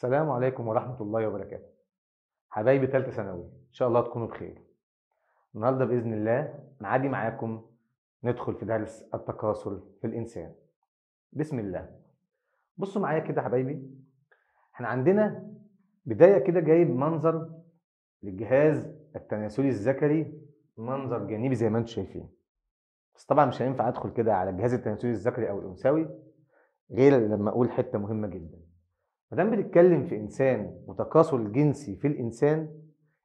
السلام عليكم ورحمة الله وبركاته. حبايبي تالتة ثانوي إن شاء الله تكونوا بخير. النهاردة بإذن الله معادي معاكم ندخل في درس التكاثر في الإنسان. بسم الله. بصوا معايا كده حبايبي إحنا عندنا بداية كده جايب منظر للجهاز التناسلي الذكري منظر جانبي زي ما أنتم شايفين. بس طبعا مش هينفع أدخل كده على الجهاز التناسلي الذكري أو الأنثوي غير لما أقول حتة مهمة جدا. ما دام بتتكلم في إنسان وتكاثر الجنسي في الإنسان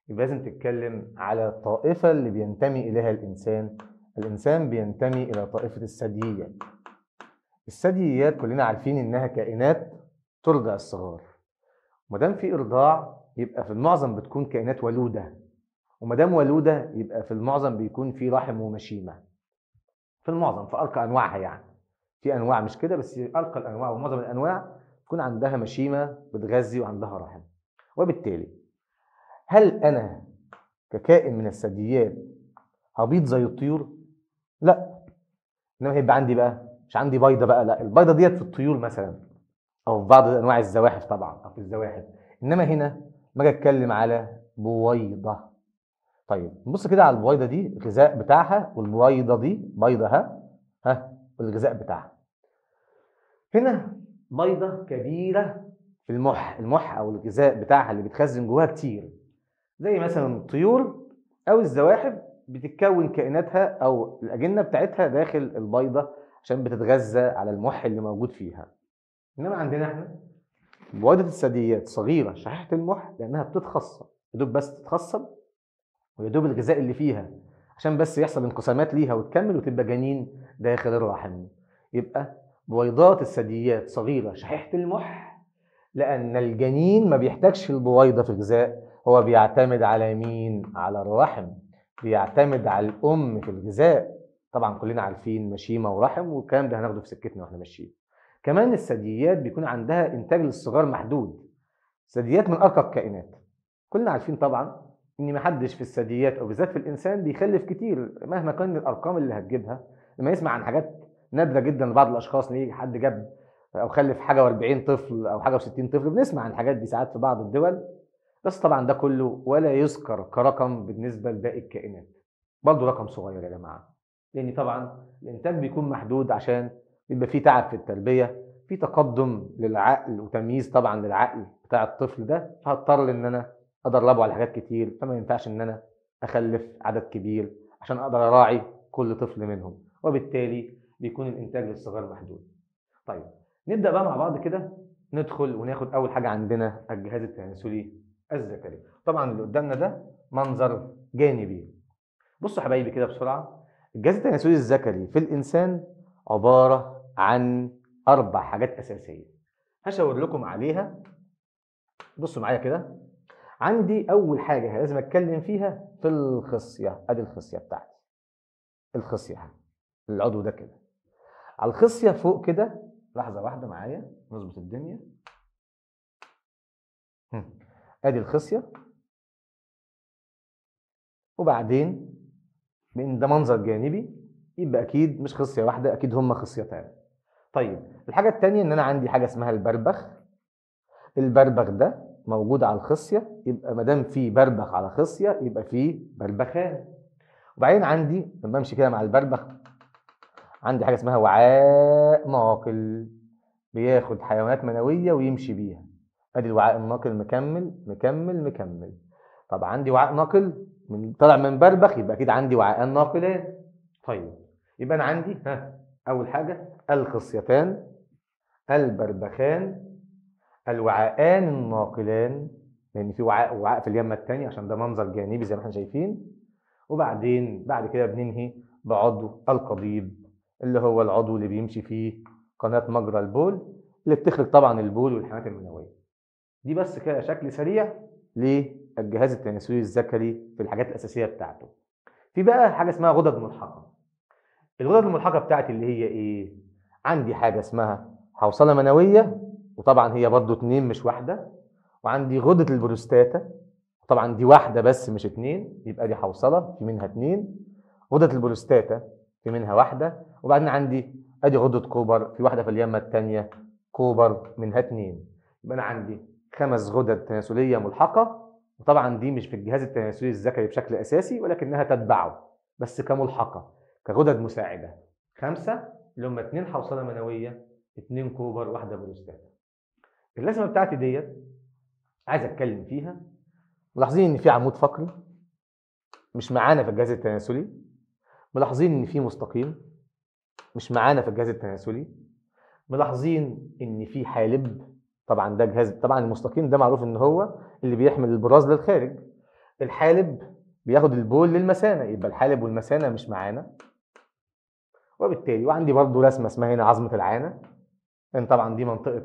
يبقى لازم تتكلم على الطائفة اللي بينتمي إليها الإنسان. الإنسان بينتمي إلى طائفة الثدييات. الثدييات كلنا عارفين إنها كائنات ترضع الصغار. ما دام في إرضاع يبقى في المعظم بتكون كائنات ولودة. وما دام ولودة يبقى في المعظم بيكون في رحم ومشيمة. في المعظم في ارقى أنواعها يعني. في أنواع مش كده بس ارقى الأنواع ومعظم الأنواع تكون عندها مشيمة بتغذي وعندها رحم وبالتالي هل أنا ككائن من الثدييات هبيض زي الطيور؟ لا. إنما هيبقى عندي بقى مش عندي بيضة بقى لا. البيضة ديت في الطيور مثلا أو في بعض أنواع الزواحف طبعا أو في الزواحف. إنما هنا ما أجي أتكلم على بويضة. طيب نبص كده على البويضة دي الغذاء بتاعها والبويضة دي بيضة ها؟ ها؟ والغذاء بتاعها. هنا بيضة كبيرة في المح المح أو الغذاء بتاعها اللي بتخزن جواها كتير. زي مثلا الطيور أو الزواحف بتتكون كائناتها أو الأجنة بتاعتها داخل البيضة عشان بتتغذى على المح اللي موجود فيها. إنما عندنا إحنا بويضه الثدييات صغيرة شحيحه المح لأنها بتتخصب يا دوب بس تتخصب ويا دوب الغذاء اللي فيها عشان بس يحصل انقسامات ليها وتكمل وتبقى جنين داخل الرحم. يبقى بويضات الثدييات صغيرة شحيحة المح لأن الجنين ما بيحتاجش البويضة في الغذاء هو بيعتمد على مين؟ على الرحم بيعتمد على الأم في الغذاء. طبعا كلنا عارفين مشيمة ورحم والكلام ده هناخده في سكتنا وإحنا ماشيين. كمان الثدييات بيكون عندها إنتاج للصغار محدود. الثدييات من أرقى الكائنات. كلنا عارفين طبعا إن ما حدش في الثدييات أو بالذات في الإنسان بيخلف كتير مهما كان الأرقام اللي هتجيبها. لما يسمع عن حاجات نادرة جدا لبعض الأشخاص ليه حد جاب أو خلف حاجة و40 طفل أو حاجة و60 طفل بنسمع عن الحاجات دي ساعات في بعض الدول. بس طبعا ده كله ولا يذكر كرقم بالنسبة لباقي الكائنات. برضه رقم صغير يا جماعة. لأن طبعا الإنتاج بيكون محدود عشان بيبقى فيه تعب في التربية في تقدم للعقل وتمييز طبعا للعقل بتاع الطفل ده. فهضطر إن أنا ادربه على حاجات كتير. فما ينفعش إن أنا أخلف عدد كبير عشان أقدر أراعي كل طفل منهم. وبالتالي بيكون الإنتاج للصغار محدود. طيب نبدأ بقى مع بعض كده ندخل وناخد أول حاجة عندنا الجهاز التناسلي الذكري. طبعا اللي قدامنا ده منظر جانبي. بصوا حبايبي كده بسرعة الجهاز التناسلي الذكري في الإنسان عبارة عن أربع حاجات أساسية. هشاور لكم عليها. بصوا معايا كده. عندي أول حاجة لازم أتكلم فيها في الخصية. أدي الخصية بتاعتي. الخصية. العضو ده كده. على الخصية فوق كده. لحظة واحدة معايا. نظبط الدنيا. أدي الخصية. وبعدين من ده منظر جانبي. يبقى أكيد مش خصية واحدة أكيد هم خصيتين طيب الحاجة الثانية إن أنا عندي حاجة اسمها البربخ. البربخ ده موجود على الخصية. يبقى ما دام في بربخ على خصية يبقى في بربخان. وبعدين عندي لما أمشي كده مع البربخ عندي حاجة اسمها وعاء ناقل بياخد حيوانات منوية ويمشي بيها. أدي الوعاء الناقل مكمل مكمل مكمل. طب عندي وعاء ناقل من طالع من بربخ يبقى أكيد عندي وعاء ناقلان طيب يبقى أنا عندي ها أول حاجة الخصيتان البربخان الوعاءان الناقلان لأن في وعاء وعاء في اليمة الثانية عشان ده منظر جانبي زي ما إحنا شايفين. وبعدين بعد كده بننهي بعضو القضيب. اللي هو العضو اللي بيمشي فيه قناة مجرى البول اللي بتخرج طبعا البول والحيوانات المنوية. دي بس كده شكل سريع للجهاز التناسلي الذكري في الحاجات الأساسية بتاعته. في بقى حاجة اسمها غدد ملحقة. الغدد الملحقة بتاعتي اللي هي إيه؟ عندي حاجة اسمها حوصلة منوية وطبعا هي برضو اتنين مش واحدة. وعندي غده البروستاتا طبعا دي واحدة بس مش اتنين يبقى دي حوصلة في منها اتنين. غده البروستاتا في منها واحدة. وبعدين عندي أدي غده كوبر في واحدة في اليمة الثانية كوبر منها اتنين. يبقى أنا عندي خمس غدد تناسلية ملحقة. وطبعا دي مش في الجهاز التناسلي الذكري بشكل أساسي ولكنها تتبعه بس كملحقة كغدد مساعدة. خمسة اللي هم اثنين حوصلة منوية اثنين كوبر واحدة بروستاتا اللازمة بتاعتي ديت عايز أتكلم فيها. ملاحظين إن في عمود فقري مش معانا في الجهاز التناسلي. ملاحظين إن في مستقيم مش معانا في الجهاز التناسلي. ملاحظين إن في حالب طبعا ده جهاز طبعا المستقيم ده معروف إن هو اللي بيحمل البراز للخارج. الحالب بياخد البول للمثانه يبقى الحالب والمثانه مش معانا. وبالتالي وعندي برضو رسمة اسمها هنا عظمة العانة. لأن طبعا دي منطقة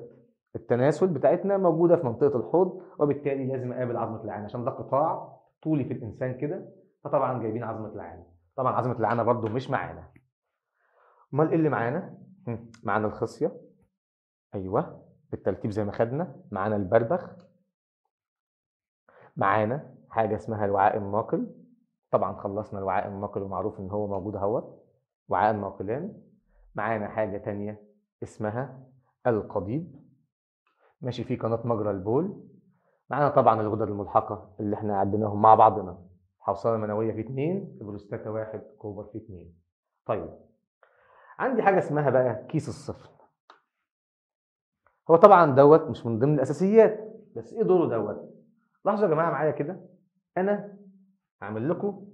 التناسل بتاعتنا موجودة في منطقة الحوض وبالتالي لازم أقابل عظمة العانة عشان ده قطاع طولي في الإنسان كده فطبعا جايبين عظمة العانة. طبعا عظمة العانة برضو مش معانا. أمال إيه اللي معانا؟ معانا الخصية. أيوه بالترتيب زي ما خدنا. معانا البربخ. معانا حاجة اسمها الوعاء الناقل. طبعا خلصنا الوعاء الناقل ومعروف إن هو موجود أهوت. وعاء الناقلان. معانا حاجة تانية اسمها القضيب. ماشي فيه قناة مجرى البول. معانا طبعا الغدد الملحقة اللي إحنا عديناهم مع بعضنا. الحوصله المنوية في اتنين البروستاتا واحد كوبر في اتنين. طيب عندي حاجة اسمها بقى كيس الصفن. هو طبعا دوت مش من ضمن الأساسيات بس إيه دوره دوت؟ لاحظوا يا جماعة معايا كده؟ أنا هعمل لكم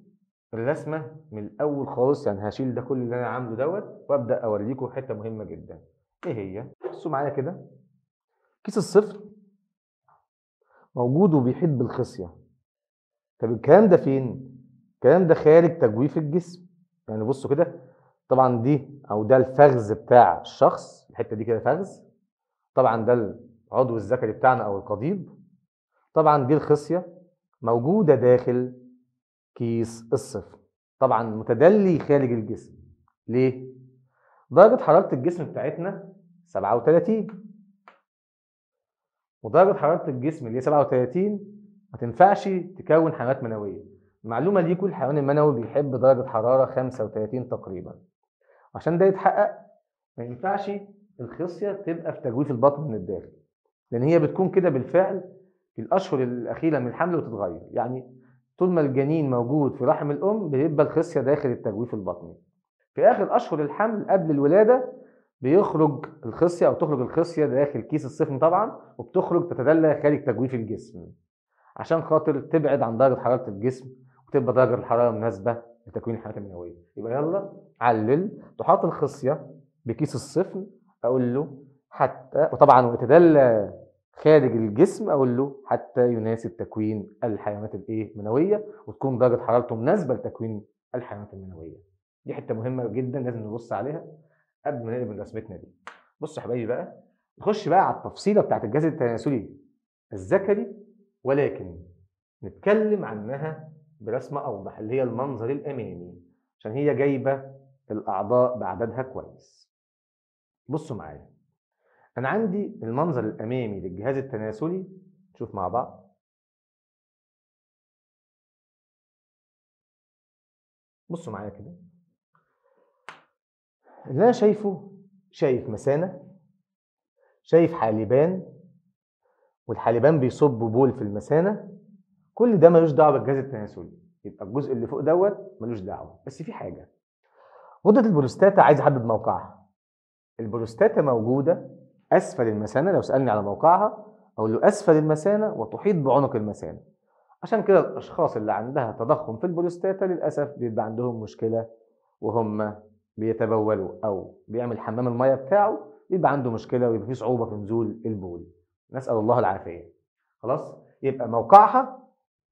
الرسمة من الأول خالص يعني هشيل ده كل اللي أنا عامله دوت وأبدأ أوريكم حتة مهمة جدا. إيه هي؟ بصوا معايا كده. كيس الصفر موجود وبيحيط بالخصية. طب الكلام ده فين؟ الكلام ده خارج تجويف الجسم. يعني بصوا كده طبعا دي أو ده الفخذ بتاع الشخص الحتة دي كده فخذ طبعا ده العضو الذكري بتاعنا أو القضيب. طبعا دي الخصية موجودة داخل كيس الصفر. طبعا متدلي خارج الجسم. ليه؟ درجة حرارة الجسم بتاعتنا 37 ودرجه حرارة الجسم اللي هي 37 تنفعش تكون حيوانات منوية. المعلومه دي كل المنوي بيحب درجة حرارة 35 تقريبا. عشان ده يتحقق ما ينفعش الخصية تبقى في تجويف البطن من الداخل. لأن هي بتكون كده بالفعل في الأشهر الأخيرة من الحمل وتتغير. يعني طول ما الجنين موجود في رحم الأم بيبقى الخصية داخل التجويف البطني. في آخر أشهر الحمل قبل الولادة بيخرج الخصية أو تخرج الخصية داخل كيس الصفن طبعا وبتخرج تتدلى خارج تجويف الجسم. عشان خاطر تبعد عن درجة حرارة الجسم وتبقى درجة الحرارة مناسبه لتكوين الحيوانات المنويه يبقى يلا علل تحط الخصية بكيس الصفن أقول له حتى وطبعا ويتدلى خارج الجسم أقول له حتى يناسب تكوين الحيوانات الإيه؟ المنوية وتكون درجة حرارته مناسبة لتكوين الحيوانات المنوية. دي حتة مهمة جدا لازم نبص عليها قبل ما نقلب رسمتنا دي. بصوا يا حبايبي بقى نخش بقى على التفصيلة بتاعت الجهاز التناسلي الذكري. ولكن نتكلم عنها برسمه أوضح اللي هي المنظر الأمامي عشان هي جايبة الأعضاء بعددها كويس. بصوا معايا. أنا عندي المنظر الأمامي للجهاز التناسلي. نشوف مع بعض. بصوا معايا كده. اللي أنا شايفه شايف مثانه شايف حالبان والحالبان بيصبوا بول في المثانة كل ده ملوش دعوة بالجهاز التناسلي. يبقى الجزء اللي فوق دوت ملوش دعوة. بس في حاجة. غدة البروستاتا عايز احدد موقعها البروستاتا موجودة أسفل المثانة لو سألني على موقعها أقول له أسفل المثانة وتحيط بعنق المثانة. عشان كده الأشخاص اللي عندها تضخم في البروستاتا للأسف بيبقى عندهم مشكلة وهم بيتبولوا أو بيعمل حمام المية بتاعه بيبقى عنده مشكلة ويبقى في صعوبة في نزول البول. نسأل الله العافية. خلاص؟ يبقى موقعها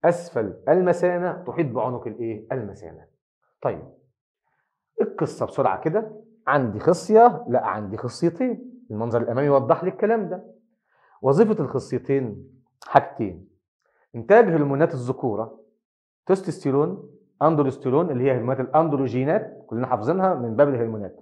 أسفل المثانه تحيط بعنق الإيه؟ المثانه طيب القصة بسرعة كده. عندي خصية؟ لا عندي خصيتين. المنظر الأمامي يوضح لي الكلام ده. وظيفة الخصيتين حاجتين. إنتاج هرمونات الذكورة تستوستيرون اندروستيرون اللي هي هرمونات الأندروجينات كلنا حافظينها من باب الهرمونات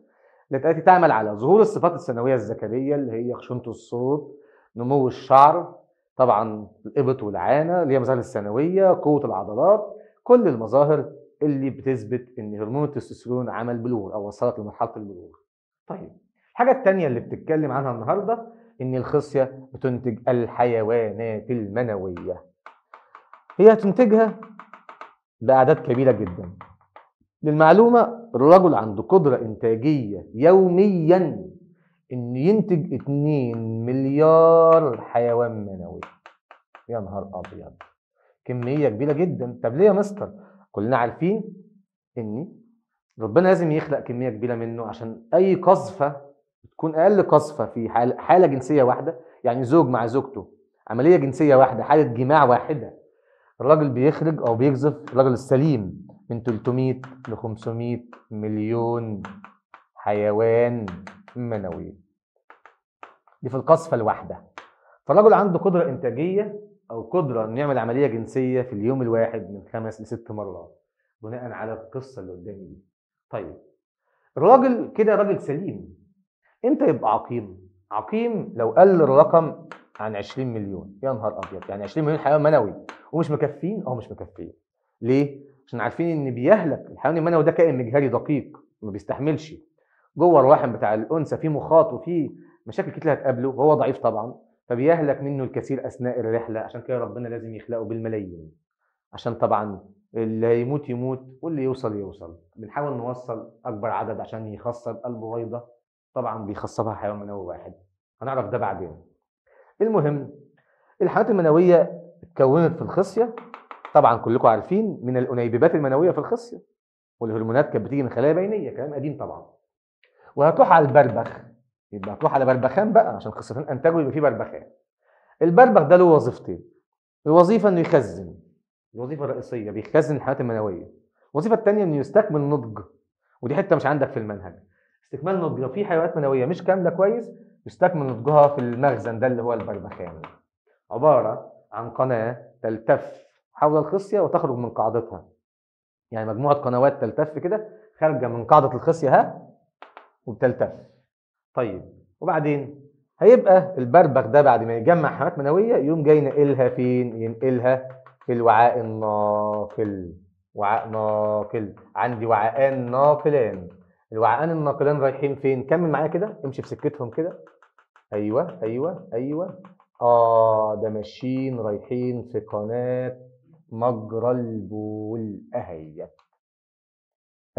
التي تعمل على ظهور الصفات الثانوية الذكرية اللي هي خشونة الصوت نمو الشعر طبعا الإبط والعانة اللي هي مظاهر الثانوية قوة العضلات كل المظاهر اللي بتثبت إن هرمون التستوستيرون عمل بلوغ أو وصلك لمرحلة البلوغ. طيب الحاجة الثانية اللي بتتكلم عنها النهارده إن الخصية بتنتج الحيوانات المنوية. هي تنتجها بأعداد كبيرة جدا. للمعلومة الرجل عنده قدرة إنتاجية يوميا إنه ينتج 2 مليار حيوان منوي. يا نهار أبيض. كمية كبيرة جدا. طب ليه يا مستر؟ كلنا عارفين ان ربنا لازم يخلق كمية كبيرة منه عشان أي قذفة تكون أقل قذفة في حال- حالة جنسية واحدة. يعني زوج مع زوجته. عملية جنسية واحدة. حالة جماع واحدة. الراجل بيخرج أو بيقذف الراجل السليم من 300 ل 500 مليون حيوان. منوي دي في القذفه الواحدة. فالراجل عنده قدرة إنتاجية أو قدرة إنه يعمل عملية جنسية في اليوم الواحد من خمس لست مرات بناء على القصة اللي قدامي دي. طيب الراجل كده راجل سليم. إمتى يبقى عقيم. عقيم لو قل الرقم عن 20 مليون. يا نهار أبيض! يعني 20 مليون حيوان منوي. ومش مكفين أه مش مكفين ليه؟ عشان عارفين إن بيهلك. الحيوان المنوي ده كائن مجهري دقيق ما بيستحملش. جوه الرحم بتاع الأنثى في مخاط وفي مشاكل كتير هتقابله وهو ضعيف طبعا فبيهلك منه الكثير أثناء الرحلة عشان كده ربنا لازم يخلقه بالملايين. عشان طبعا اللي هيموت يموت واللي يوصل يوصل. بنحاول نوصل أكبر عدد عشان يخصب قلبه بيضه طبعا بيخصبها حيوان منوي واحد. هنعرف ده بعدين. المهم الحيوانات المنوية اتكونت في الخصية. طبعا كلكم عارفين من الأنيبيبات المنوية في الخصية والهرمونات كانت بتيجي من خلايا بينية كلام قديم طبعا. وهتروح على البربخ. يبقى هتروح على بربخان بقى عشان خصيتين انتجوا يبقى في بربخان. البربخ ده له وظيفتين. الوظيفة إنه يخزن. الوظيفة الرئيسية بيخزن الحيوانات المنوية. الوظيفة الثانية إنه يستكمل نضج. ودي حتة مش عندك في المنهج. استكمال نضج لو في حيوانات منوية مش كاملة كويس يستكمل نضجها في المخزن ده اللي هو البربخان. عبارة عن قناة تلتف حول الخصية وتخرج من قاعدتها. يعني مجموعة قنوات تلتف كده خارجة من قاعدة الخصية ها؟ وبتلتف طيب وبعدين هيبقى البربخ ده بعد ما يجمع حيوانات منوية يقوم جاي ينقلها فين؟ ينقلها في الوعاء الناقل. وعاء ناقل. عندي وعاءان ناقلان. الوعاءان الناقلان رايحين فين؟ كمل معايا كده. امشي في سكتهم كده. أيوه أيوه أيوه. آه ده ماشيين رايحين في قناة مجرى البول. اهي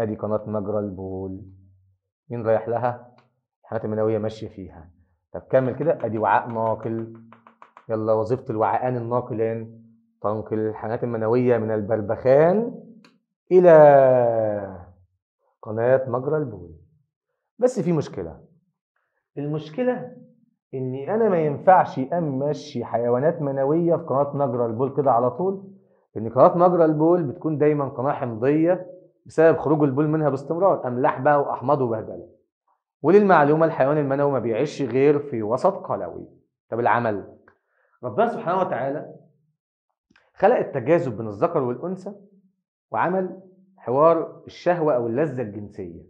أدي قناة مجرى البول. مين رايح لها؟ الحيوانات المنوية ماشية فيها. طب كمل كده. أدي وعاء ناقل. يلا وظيفة الوعاءان الناقلان تنقل الحيوانات المنوية من البربخان إلى قناة مجرى البول. بس في مشكلة. المشكلة إني أنا ما ينفعش أمشي حيوانات منوية في قناة مجرى البول كده على طول. لأن قناة مجرى البول بتكون دايما قناة حمضية. بسبب خروج البول منها باستمرار أملاح بقى وأحماض وبهدلة. وللمعلومه الحيوان المنوي ما بيعيش غير في وسط قلوي. طب العمل؟ ربنا سبحانه وتعالى خلق التجاذب بين الذكر والأنثى وعمل حوار الشهوة أو اللذة الجنسية.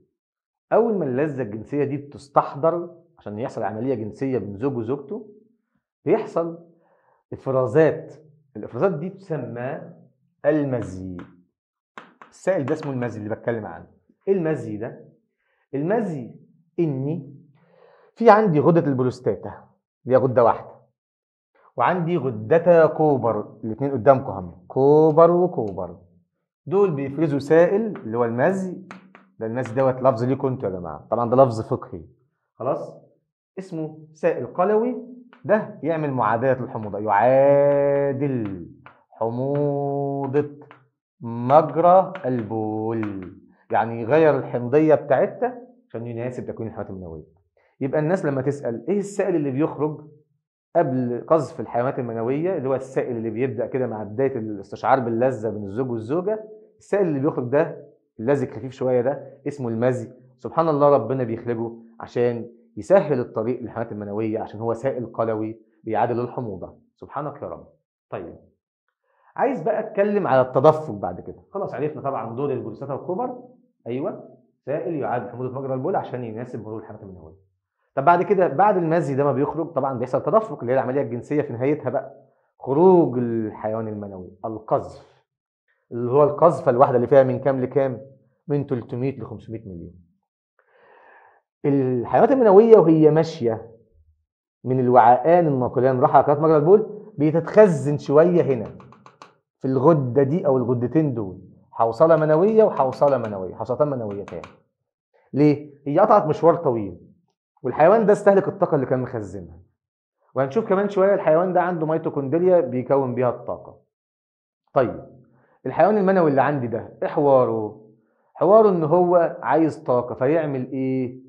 أول ما اللذة الجنسية دي بتستحضر عشان يحصل عملية جنسية بين زوج وزوجته بيحصل إفرازات. الإفرازات دي تسمى المزي السائل ده اسمه المذي اللي بتكلم عنه. إيه المذي ده؟ المذي إني في عندي غدة البروستاتا دي غدة واحدة وعندي غدتا كوبر الاثنين قدامكم هم كوبر وكوبر. دول بيفرزوا سائل اللي هو المذي. ده المذي دوت لفظ ليكم أنتوا يا جماعة؟ طبعا ده لفظ فقهي. خلاص؟ اسمه سائل قلوي ده يعمل معادلة الحموضة يعادل حموضة مجرى البول يعني يغير الحمضية بتاعتها عشان يناسب تكوين الحيوانات المنوية. يبقى الناس لما تسأل إيه السائل اللي بيخرج قبل قذف الحيوانات المنوية؟ اللي هو السائل اللي بيبدأ كده مع بداية الاستشعار باللذة بين الزوج والزوجة. السائل اللي بيخرج ده اللزج خفيف شوية ده اسمه المزي سبحان الله ربنا بيخرجه عشان يسهل الطريق للحيوانات المنوية عشان هو سائل قلوي بيعادل الحموضة. سبحانك يا رب. طيب. عايز بقى أتكلم على التدفق بعد كده. خلاص عرفنا طبعا دور البروستاتا والكبر أيوه سائل يعادل حموضة مجرى البول عشان يناسب مرور الحيوانات المنويه طب بعد كده بعد المزي ده ما بيخرج طبعا بيحصل تدفق اللي هي العملية الجنسية في نهايتها بقى خروج الحيوان المنوي القذف. اللي هو القذفه الواحدة اللي فيها من كام لكام؟ من 300 ل 500 مليون. الحيوانات المنوية وهي ماشية من الوعاءان الناقلان راح على قناة مجرى البول بتتخزن شوية هنا. في الغدة دي أو الغدتين دول حوصله منوية وحوصله منوية حوصلتان منويتان ليه؟ هي قطعت مشوار طويل والحيوان ده استهلك الطاقة اللي كان مخزنها. وهنشوف كمان شوية الحيوان ده عنده ميتوكوندريا بيكون بيها الطاقة. طيب الحيوان المنوي اللي عندي ده إيه حواره؟ حواره إن هو عايز طاقة فيعمل إيه؟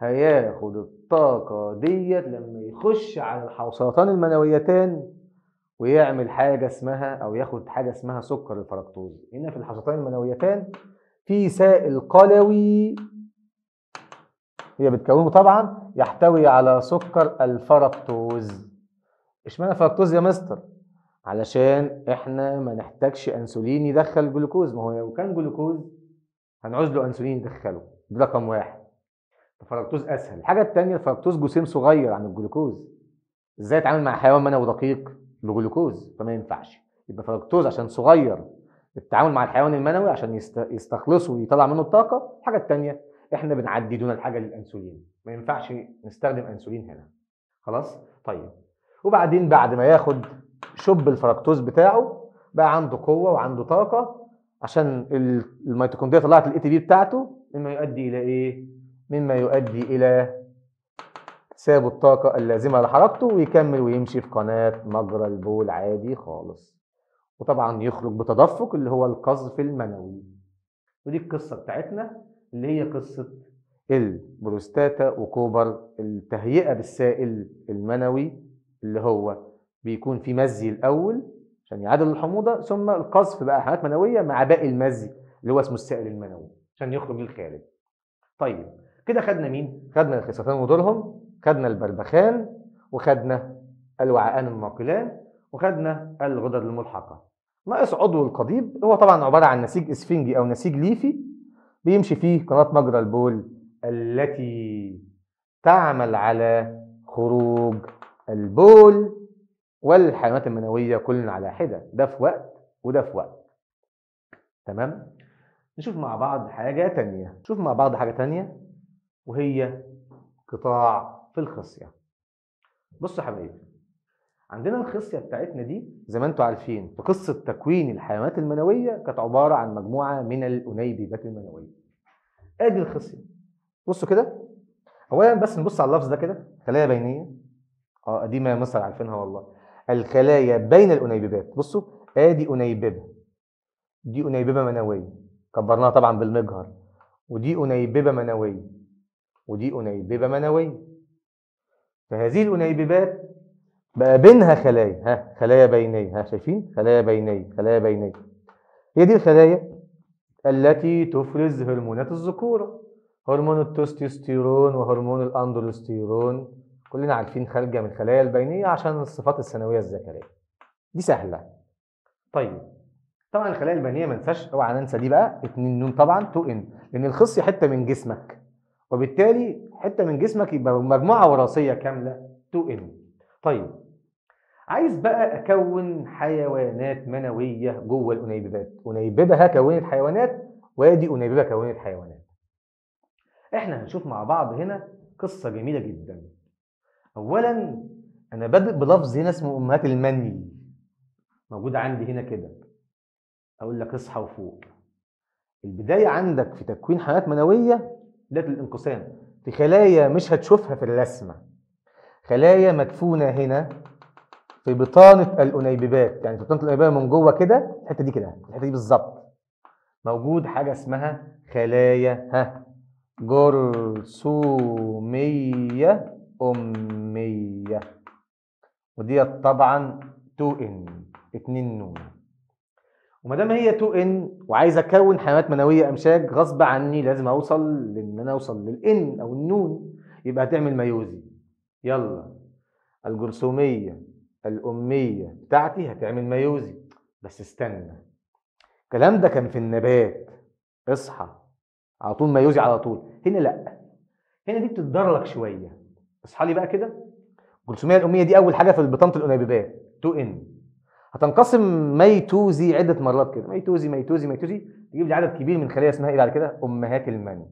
هياخد الطاقة ديت لما يخش على الحوصلتان المنويتان ويعمل حاجة اسمها أو ياخد حاجة اسمها سكر الفركتوز هنا في الحوصلتان المنويتان في سائل قلوي. هي بتكونه طبعا يحتوي على سكر الفركتوز اشمعنى فركتوز يا مستر؟ علشان إحنا ما نحتاجش إنسولين يدخل جلوكوز. ما هو لو كان جلوكوز هنعوز له إنسولين يدخله. ده رقم واحد. الفركتوز أسهل. الحاجة الثانية الفركتوز جسيم صغير عن الجلوكوز. إزاي اتعامل مع حيوان منوي دقيق؟ بجلوكوز فما ينفعش. يبقى فركتوز عشان صغير التعامل مع الحيوان المنوي عشان يست- يستخلصه ويطلع منه الطاقة الحاجة الثانية إحنا بنعدي دون الحاجة للأنسولين. ما ينفعش نستخدم أنسولين هنا. خلاص؟ طيب. وبعدين بعد ما ياخد شب الفركتوز بتاعه بقى عنده قوة وعنده طاقة عشان ال- الميتوكوندريا طلعت ال ATP بتاعته مما يؤدي إلى إيه؟ مما يؤدي إلى اكتساب الطاقة اللازمة لحركته ويكمل ويمشي في قناة مجرى البول عادي خالص وطبعا يخرج بتدفق اللي هو القذف المنوي ودي القصة بتاعتنا اللي هي قصة البروستاتا وكوبر التهيئة بالسائل المنوي اللي هو بيكون في مزي الأول عشان يعادل الحموضة ثم القذف بقى حملات منوية مع باقي المزي اللي هو اسمه السائل المنوي عشان يخرج للخارج. طيب كده خدنا مين؟ خدنا الخصيتين ودورهم، خدنا البربخان وخدنا الوعاءان الناقلان وخدنا الغدد الملحقة. ناقص عضو القضيب هو طبعا عبارة عن نسيج إسفنجي أو نسيج ليفي بيمشي فيه قناة مجرى البول التي تعمل على خروج البول والحيوانات المنوية كل على حدة. ده في وقت وده في وقت. تمام؟ نشوف مع بعض حاجة تانية. نشوف مع بعض حاجة تانية وهي قطاع في الخصية. بصوا يا حبايبي عندنا الخصية بتاعتنا دي زي ما أنتم عارفين في قصة تكوين الحيوانات المنوية كانت عبارة عن مجموعة من الأنيبيبات المنوية. آدي الخصية. بصوا كده. اولا بس نبص على اللفظ ده كده خلايا بينية. آه دي ما مصر عارفينها والله. الخلايا بين الأنيبيبات. بصوا آدي انيببه دي انيببه منوية. كبرناها طبعا بالمجهر. ودي انيببه منوية. ودي انيببه منوية. فهذه الانيببات بقى بينها خلايا. ها خلايا بينيه ها شايفين؟ خلايا بينيه خلايا بينيه هي دي الخلايا التي تفرز هرمونات الذكورة. هرمون التستوستيرون وهرمون الاندروستيرون كلنا عارفين خارجه من الخلايا البينية عشان الصفات الثانوية الذكرية. دي سهلة. طيب. طبعا الخلايا البينية ما ننساش أوعى ننسى دي بقى. اتنين نون طبعا two n. لأن الخصيه حتة من جسمك. وبالتالي حتة من جسمك يبقى مجموعة وراثية كاملة two n طيب عايز بقى أكون حيوانات منوية جوه الأنيبيبات. انيببها كونت حيوانات وادي انيببها كونت حيوانات. إحنا هنشوف مع بعض هنا قصة جميلة جدا. اولا أنا بادئ بلفظ هنا اسمه أمهات المني. موجود عندي هنا كده. أقول لك اصحى وفوق. البداية عندك في تكوين حيوانات منوية بدايه الانقسام. في خلايا مش هتشوفها في الرسمة. خلايا مدفونة هنا في بطانة الأنيبيبات. يعني في بطانة الأنيبيبات من جوه كده الحتة دي كده الحتة دي بالظبط. موجود حاجة اسمها خلايا ها جرثومية أمية. وديت طبعا 2 إن 2 نون. وما دام هي 2 إن وعايز أكون حيوانات منوية أمشاج غصب عني لازم أوصل لإن أنا أوصل للإن أو النون يبقى هتعمل ميوزي يلا. الجرثومية الأمية بتاعتي هتعمل ميوزي بس استنى. الكلام ده كان في النبات. اصحى. على طول ميوزي على طول. هنا لأ. هنا دي بتتدرج شوية. اصحى لي بقى كده. الجرثومية الأمية دي أول حاجة في بطانه الانيبيبات 2 n. هتنقسم ميتوزي عدة مرات كده. ميتوزي ميتوزي ميتوزي تجيب لي عدد كبير من خلايا اسمها إيه بعد كده؟ أمهات المني.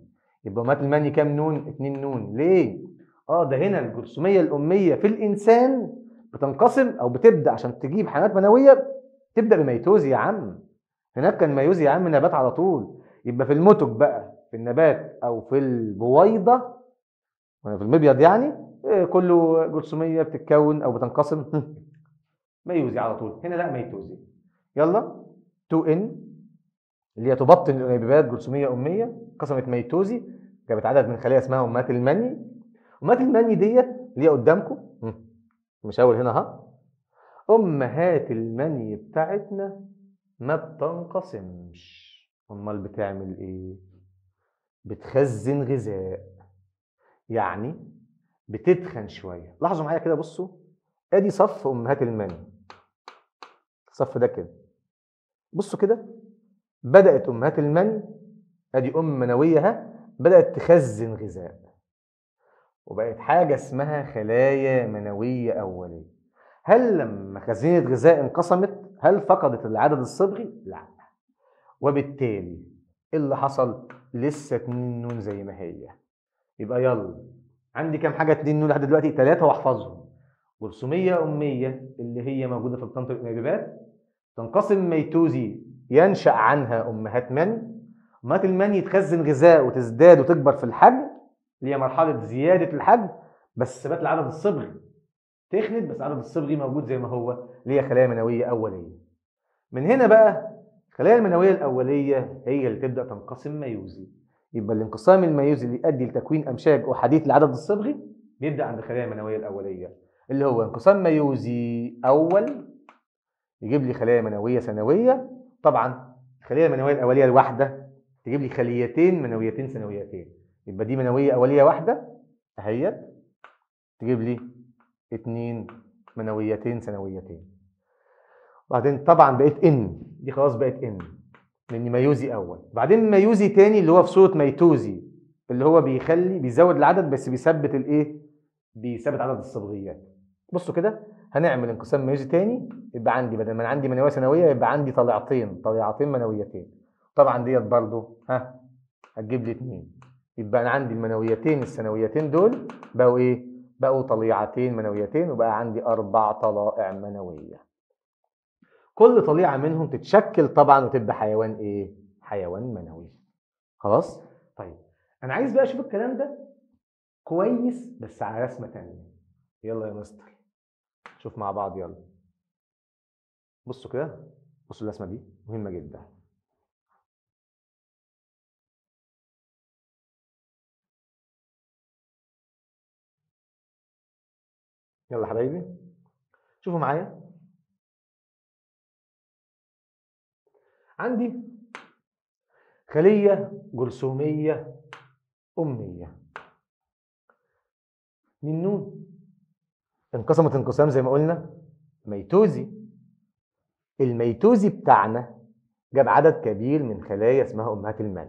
يبقى أمهات المني كام نون؟ 2 نون. ليه؟ آه ده هنا الجرثومية الأمية في الإنسان بتنقسم أو بتبدأ عشان تجيب حيوانات منوية تبدأ بميتوز يا عم. هناك كان ميوز يا عم نبات على طول. يبقى في المتك بقى في النبات أو في البويضة. في المبيض يعني إيه، كله جرثومية بتتكون أو بتنقسم. ميوزي على طول. هنا لا ميتوزي يلا. 2 إن اللي هي تبطن الانابيبات جرثوميه أمية قسمت ميتوزي جابت عدد من خلايا اسمها أمهات المني. أمهات المني ديت اللي هي قدامكم مشاور هنا ها. أمهات المني بتاعتنا ما بتنقسمش. أمال بتعمل إيه؟ بتخزن غذاء. يعني بتتخن شوية. لاحظوا معايا كده بصوا. أدي صف أمهات المني. الصف ده كده. بصوا كده بدأت أمهات المني أدي أم منوية ها بدأت تخزن غذاء. وبقت حاجة اسمها خلايا منوية أولية. هل لما خزينة غذاء انقسمت هل فقدت العدد الصبغي؟ لا. وبالتالي إيه اللي حصل؟ لسه 2 نون زي ما هي. يبقى يلا عندي كام حاجة 2 نون لحد دلوقتي؟ ثلاثة واحفظهم. جرثومية أمية اللي هي موجودة في القنطر الانابيبات تنقسم ميتوزي ينشأ عنها أمهات من؟ أمهات المن يتخزن غذاء وتزداد وتكبر في الحجم اللي هي مرحلة زيادة الحجم بس ثبات العدد الصبغي تخنت بس العدد الصبغي موجود زي ما هو اللي هي خلايا منوية أولية. من هنا بقى الخلايا المنوية الأولية هي اللي تبدأ تنقسم ميوزي. يبقى الانقسام الميوزي اللي يؤدي لتكوين أمشاج احاديه العدد الصبغي بيبدأ عند الخلايا المنوية الأولية اللي هو انقسام ميوزي أول يجيب لي خلايا منوية ثانويه طبعا الخليه المنويه الأولية الواحدة تجيب لي خليتين منويتين ثانويتين يبقى دي منوية أولية واحدة اهيت تجيب لي اتنين منويتين ثانويتين وبعدين طبعا بقيت n دي خلاص بقت n لأن ميوزي أول. بعدين ميوزي تاني اللي هو في صورة ميتوزي اللي هو بيخلي بيزود العدد بس بيثبت الإيه؟ بيثبت عدد الصبغيات. بصوا كده هنعمل انقسام ميوزي تاني يبقى عندي بدل ما عندي منوية ثانوية يبقى عندي طليعتين طليعتين منويتين. طبعا ديت برضو ها هتجيب لي اتنين. يبقى أنا عندي المنويتين الثانويتين دول بقوا إيه؟ بقوا طليعتين منويتين وبقى عندي أربع طلائع منوية. كل طليعة منهم تتشكل طبعا وتبقى حيوان إيه؟ حيوان منوي. خلاص؟ طيب أنا عايز بقى أشوف الكلام ده كويس بس على رسمة تانية. يلا يا مستر. شوف مع بعض يلا. بصوا كده. بصوا الرسمة دي مهمة جدا. يلا حبايبي. شوفوا معايا. عندي خلية جرثومية أمية من نون. انقسمت انقسام زي ما قلنا. ميتوزي. الميتوزي بتاعنا جاب عدد كبير من خلايا اسمها أمهات المن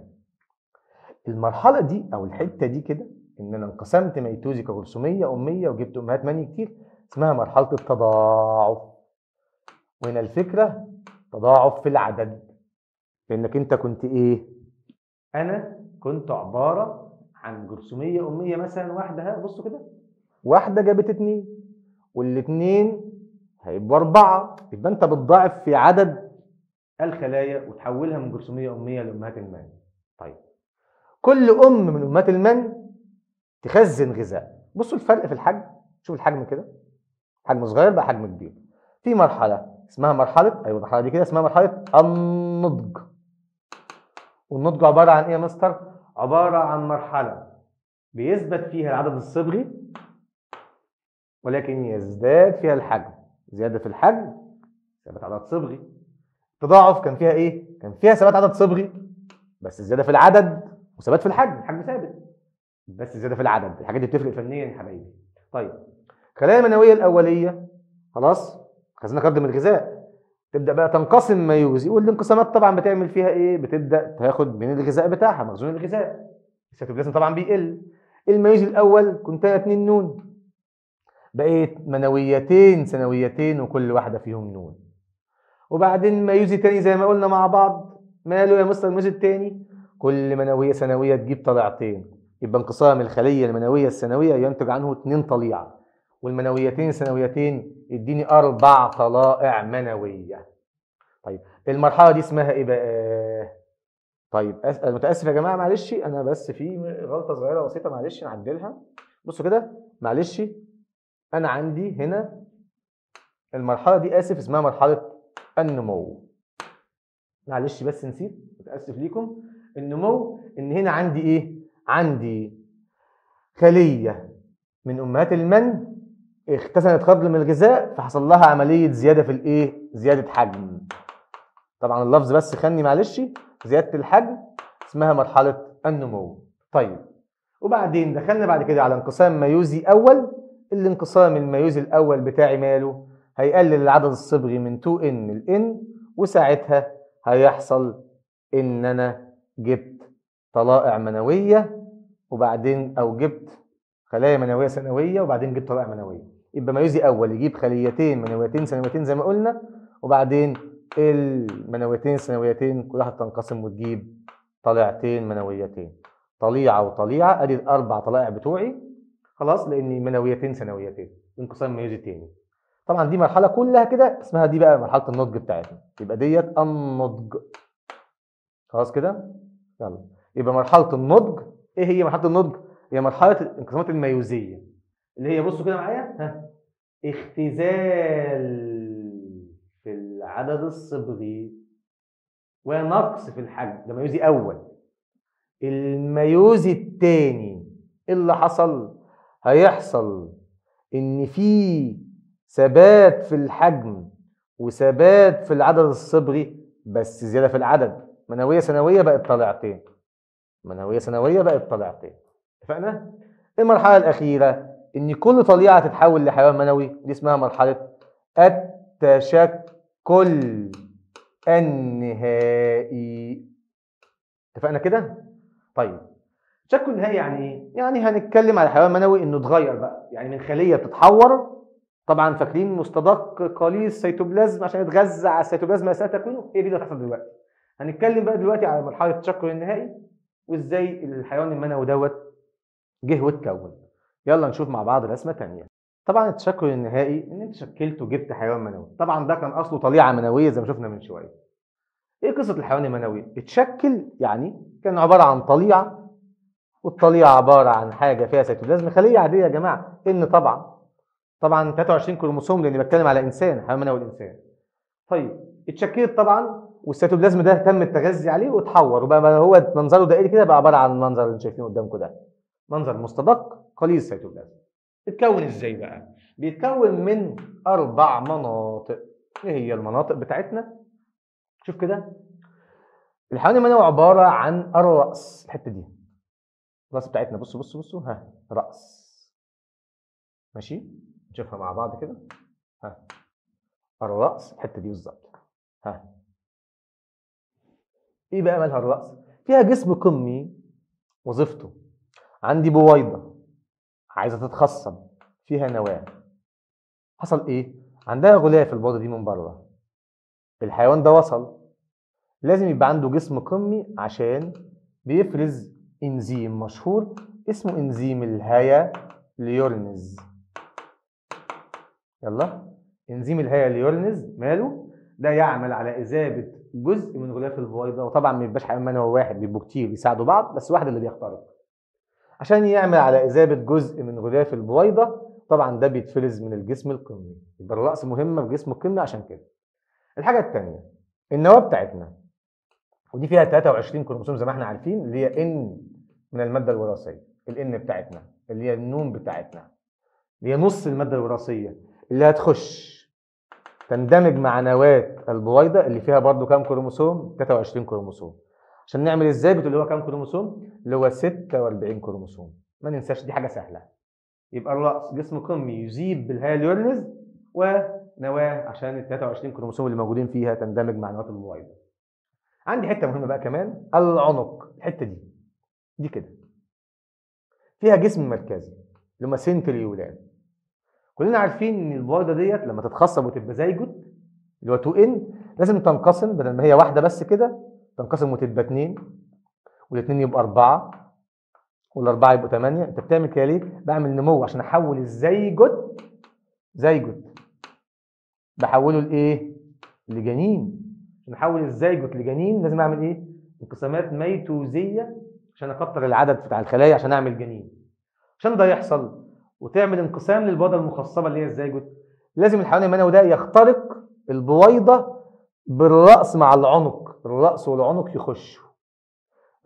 المرحلة دي أو الحتة دي كده إن أنا انقسمت ميتوزي كجرثوميه أمية وجبت أمهات مني كتير اسمها مرحلة التضاعف. وهنا الفكرة تضاعف في العدد. لأنك أنت كنت إيه؟ أنا كنت عبارة عن جرثومية أمية مثلا واحدة ها بصوا كده. واحدة جابت اتنين. والاثنين هيبقوا أربعة. يبقى أنت بتضاعف في عدد الخلايا وتحولها من جرثومية أمية لأمهات المن طيب كل أم من أمهات المن تخزن غذاء. بصوا الفرق في الحجم. شوف الحجم كده. حجم صغير بقى حجم كبير. في مرحلة اسمها مرحلة أيوة المرحلة دي كده اسمها مرحلة النضج. والنضج عبارة عن إيه يا مستر؟ عبارة عن مرحلة بيثبت فيها العدد الصبغي ولكن يزداد فيها الحجم. زيادة في الحجم ثبات عدد صبغي. تضاعف كان فيها إيه؟ كان فيها ثبات عدد صبغي بس زيادة في العدد وثبات في الحجم الحجم ثابت. بس زيادة في العدد الحاجات دي بتفرق فنيا يا حبايبي. طيب الخلايا المنوية الأولية خلاص خزنت قدر من الغذاء. تبدأ بقى تنقسم ميوزي والانقسامات طبعا بتعمل فيها إيه؟ بتبدأ تاخد من الغذاء بتاعها مخزون الغذاء. السيتوبلازم طبعا بيقل. الميوزي الأول كنت 2 نون. بقيت منويتين ثانويتين وكل واحدة فيهم نون. وبعدين ميوزي تاني زي ما قلنا مع بعض ماله يا مستر الميوزي التاني؟ كل منوية ثانوية تجيب طليعتين يبقى انقسام الخلية المنوية الثانويه ينتج عنه اتنين طليعة. والمنويتين الثانويتين يديني أربع طلائع منوية. طيب المرحلة دي اسمها إيه بقى؟ طيب. أنا متأسف يا جماعة؟ معلش أنا بس في غلطة صغيرة بسيطة معلش نعدلها بصوا كده معلش. أنا عندي هنا المرحلة دي آسف اسمها مرحلة النمو. معلش بس نسيت متأسف ليكم. النمو إن هنا عندي إيه؟ عندي خلية من أمهات المن اختزنت قدر من الغذاء فحصل لها عملية زيادة في الإيه؟ زيادة حجم. طبعا اللفظ بس خلني معلش زيادة الحجم اسمها مرحلة النمو. طيب وبعدين دخلنا بعد كده على انقسام ميوزي أول. الانقسام الميوزي الأول بتاعي ماله هيقلل العدد الصبغي من 2n ل n وساعتها هيحصل إن أنا جبت طلائع منوية وبعدين أو جبت خلايا منوية ثانويه وبعدين جبت طلائع منوية. يبقى ميوزي أول يجيب خليتين منويتين ثانويتين زي ما قلنا وبعدين المنويتين الثانويتين كل واحدة تنقسم وتجيب طليعتين منويتين. طليعة وطليعة أدي الأربع طلائع بتوعي خلاص لأني منويتين ثانويتين انقسام ميوزي تاني. طبعا دي مرحلة كلها كده اسمها دي بقى مرحلة النضج بتاعتنا. يبقى ديت النضج. خلاص كده؟ يلا. يبقى مرحلة النضج إيه هي مرحلة النضج؟ هي مرحلة الانقسامات الميوزية. اللي هي بصوا كده معايا ها. اختزال في العدد الصبغي ونقص في الحجم. ده ميوزي أول. الميوزي الثاني اللي حصل هيحصل إن في ثبات في الحجم وثبات في العدد الصبغي بس زيادة في العدد. منويه ثانوية بقت طليعتين منويه ثانوية بقت طليعتين اتفقنا؟ المرحلة الأخيرة؟ إن كل طليعة تتحول لحيوان منوي دي اسمها مرحلة التشكل النهائي. اتفقنا كده؟ طيب. التشكل النهائي يعني إيه؟ يعني هنتكلم على حيوان منوي إنه اتغير بقى. يعني من خلية بتتحور طبعا فاكرين مستدق قليل السيتوبلازم عشان يتغذى على السيتوبلازم اثناء تكوينه هي دي اللي هتحصل دلوقتي؟ هنتكلم بقى دلوقتي على مرحلة التشكل النهائي وإزاي الحيوان المنوي دوت جه واتكون. يلا نشوف مع بعض رسمة ثانية طبعا التشكل النهائي إن أنت شكلت وجبت حيوان منوي. طبعا ده كان أصله طليعة منوية زي ما شفنا من شوية. إيه قصة الحيوان المنوي؟ اتشكل يعني كان عبارة عن طليعة والطليعة عبارة عن حاجة فيها سيتوبلازم خليه عادية يا جماعة. إن طبعا طبعا 23 كروموسوم لاني بتكلم على إنسان حيوان منوي الإنسان. طيب اتشكلت طبعا والسيتوبلازم ده تم التغذي عليه واتحور وبقى هو منظره دائري كده بقى عبارة عن المنظر اللي شايفينه قدامكم ده. منظر مستدق قليل السيتوبلازم اتكون إزاي بقى؟ بيتكون من أربع مناطق. إيه هي المناطق بتاعتنا؟ شوف كده. الحيوان المنوي عبارة عن الراس الحتة دي. الرأس بتاعتنا. بصوا بصوا بصوا. ها رأس. ماشي؟ نشوفها مع بعض كده. ها الرأس الحتة دي بالظبط. ها. إيه بقى مالها الرأس؟ فيها جسم قمي وظيفته عندي بويضة. عايزة تتخصب فيها نواة. حصل إيه؟ عندها غلاف البويضه دي من بره. الحيوان ده وصل. لازم يبقى عنده جسم قمي عشان بيفرز إنزيم مشهور اسمه إنزيم الهيالويورنيز يلا. إنزيم الهيالويورنيز ماله؟ ده يعمل على اذابه جزء من غلاف البويضه وطبعا ما بيبقاش حيوان منوي واحد بيبقوا كتير يساعدوا بعض بس واحد اللي بيخترق. عشان يعمل على اذابه جزء من غلاف البويضه طبعا ده بيتفرز من الجسم القمي. يبقى الرأس مهمة في جسم القمي عشان كده. الحاجة الثانية النواه بتاعتنا. ودي فيها 23 كروموسوم زي ما إحنا عارفين اللي هي ان من المادة الوراثية الان بتاعتنا اللي هي النون بتاعتنا اللي هي نص المادة الوراثية اللي هتخش تندمج مع نواه البويضة اللي فيها برضو كام كروموسوم؟ 23 كروموسوم. عشان نعمل الزيجوت اللي هو كام كروموسوم؟ اللي هو 46 كروموسوم. ما ننساش دي حاجة سهلة. يبقى الرأس جسم قمي يذيب بالهيالويورنيز ونواه عشان ال 23 كروموسوم اللي موجودين فيها تندمج مع نواه البويضة. عندي حتة مهمة بقى كمان العنق الحتة دي دي كده. فيها جسم مركزي اللي هم سنتريولان كلنا عارفين إن البويضة ديت لما تتخصب وتبقى زيجوت اللي هو 2 ان لازم تنقسم بدل ما هي واحدة بس كده تنقسم وتبقى اتنين والاثنين يبقى أربعة والأربعة يبقوا 8 أنت بتعمل كده ليه؟ بعمل نمو عشان أحول الزيجوت زيجوت بحوله لإيه؟ لجنين. عشان احول الزيجوت لجنين لازم أعمل إيه؟ انقسامات ميتوزية عشان أكتر العدد بتاع الخلايا عشان أعمل جنين. عشان ده يحصل وتعمل انقسام للبويضه المخصبة اللي هي الزيجوت لازم الحيوان المنوي ده يخترق البويضة بالرأس مع العنق الرأس والعنق يخشوا.